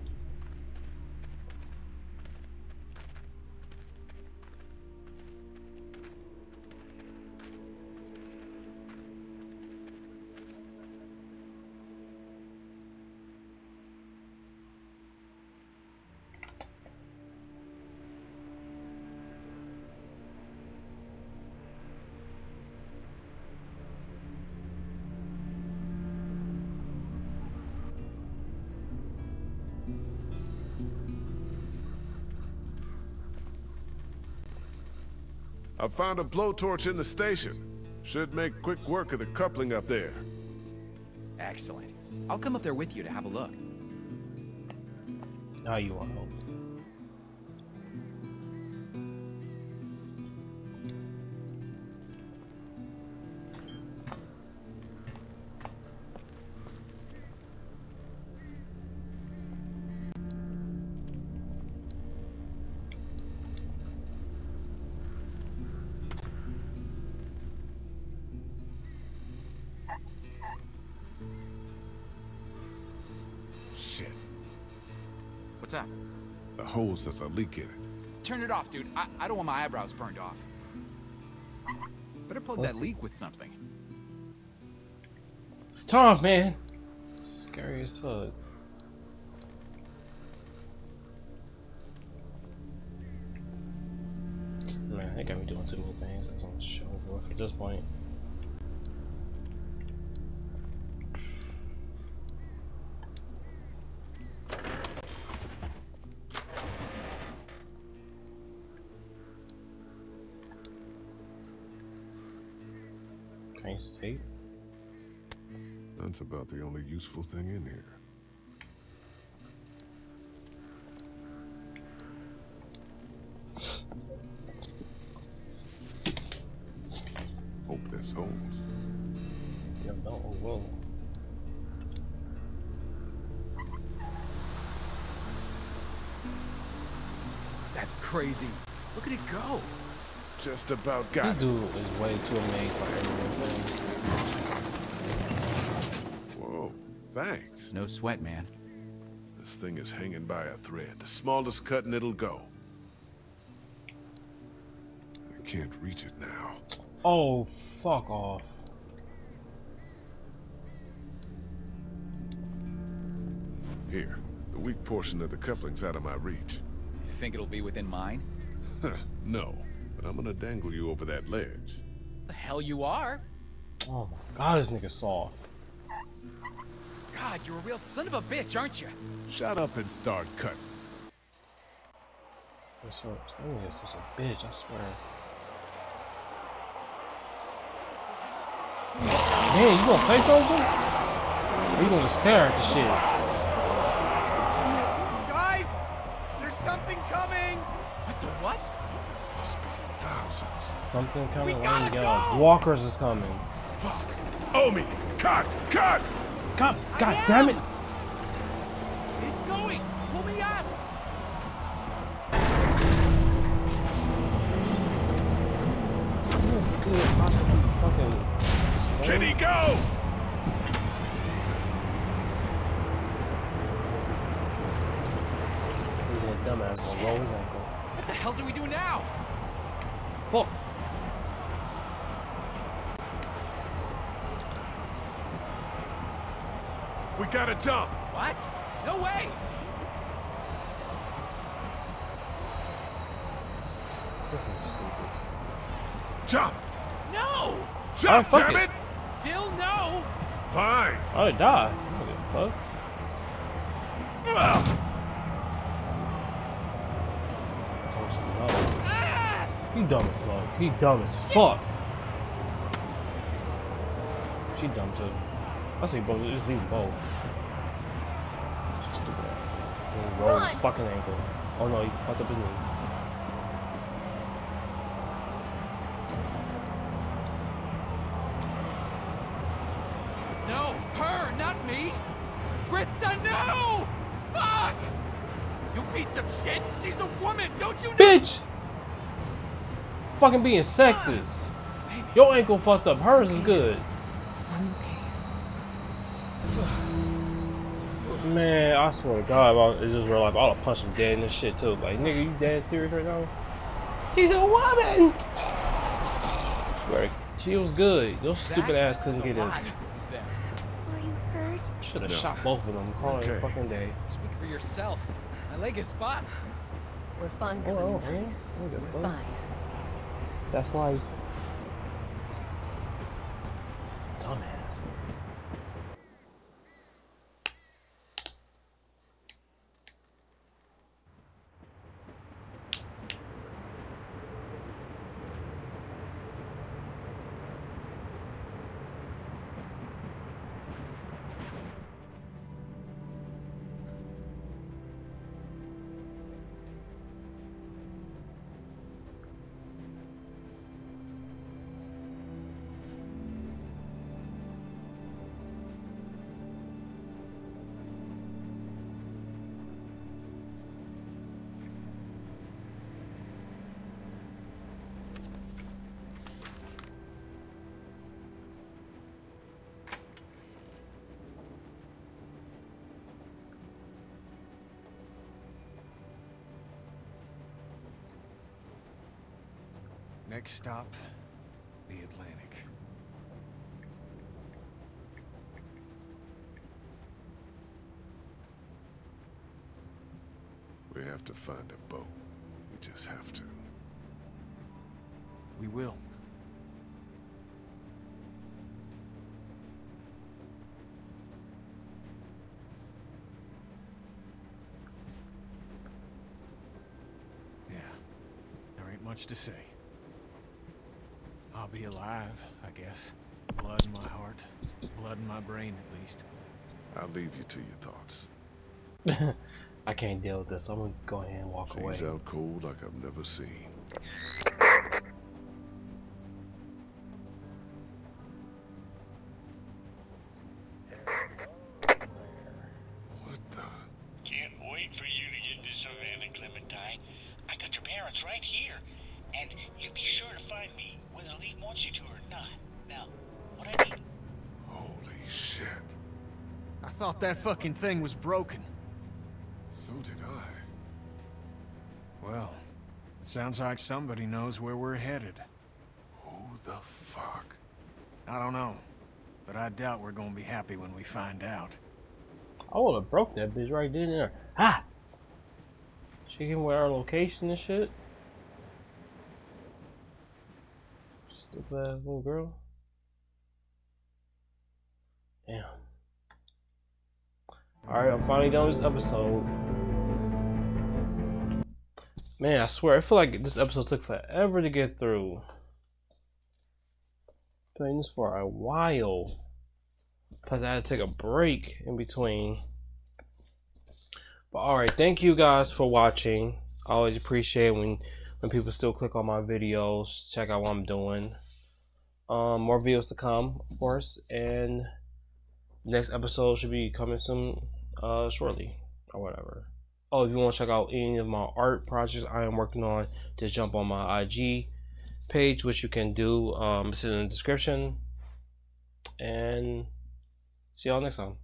I found a blowtorch in the station. Should make quick work of the coupling up there. Excellent. I'll come up there with you to have a look. Now you want help. What's up? The hose has a leak in it. Turn it off, dude. I, I don't want my eyebrows burned off. Better plug What's- that leak with something. Turn off, man. Scary as fuck. Man, they got me doing too many things. I don't show off at this point. About the only useful thing in here. Hope this holds. Yeah, no, oh, whoa. That's crazy. Look at it go. Just about got it. dude is way too amazed by everything. Whoa, thanks. No sweat, man. This thing is hanging by a thread. The smallest cut and it'll go. I can't reach it now. Oh, fuck off. Here, the weak portion of the coupling's out of my reach. You think it'll be within mine? no, but I'm gonna dangle you over that ledge. The hell you are? Oh my god, this nigga soft. God, you're a real son of a bitch, aren't you? Shut up and start cutting. This thing is just a bitch, I swear. Man, you gonna play something? Or you gonna stare at the shit? Guys, there's something coming. What the what? Must be thousands. Something coming, We coming. gotta Let me go. go! Walkers is coming. Fuck. Omid, cut, cut. God, God damn it! It's going. Pull me up. This could possibly fucking. Can he go? He's a dumbass gonna roll his ankle. What the hell do we do now? Fuck. We gotta jump. What? No way. Jump. No. Jump, Oh, damn it. it. Still no. Fine. Oh, it died. Fuck? Ugh. He dumb as fuck. He dumb as fuck. She dumb too. I see both. Just leave both. Stupid his fucking ankle. Oh no, he fucked up his knee. No, her, not me. Christa, no! Fuck! You piece of shit! She's a woman, don't you know? Bitch! Fucking being sexist. Your ankle fucked up. Hers is good. I'm okay. Man, I swear to God, if I, it's just real life. I'll punch him dead in this shit too. Like, nigga, you dead serious right now? She's a woman! Swear, she was good. Your stupid ass couldn't get in. Are you hurt? Should have No. shot both of them. Call it a fucking day. Speak for yourself. My leg is spot. We're fine, Oh, oh, Clementine. oh, oh what the We're fuck? fine. That's life. Next stop, the Atlantic. We have to find a boat. We just have to. We will. Yeah, there ain't much to say. I'll be alive, I guess. Blood in my heart, blood in my brain at least. I'll leave you to your thoughts. I can't deal with this. I'm gonna go ahead and walk away. She's out cold like I've never seen. Fucking thing was broken. So did I. Well, it sounds like somebody knows where we're headed. Who the fuck? I don't know, but I doubt we're gonna be happy when we find out. I would have broke that bitch right then and there. Ha! She gave away our location and shit. Stupid ass little girl. Damn. Alright, Finally done with this episode. Man, I swear, I feel like this episode took forever to get through. Playing this for a while. Plus, I had to take a break in between. But alright, thank you guys for watching. I always appreciate when when people still click on my videos, check out what I'm doing. Um, more videos to come, of course, and next episode should be coming soon, uh, shortly or whatever. Oh, if you want to check out any of my art projects I am working on, just jump on my IG page, which you can do. Um, it's in the description. And see y'all next time.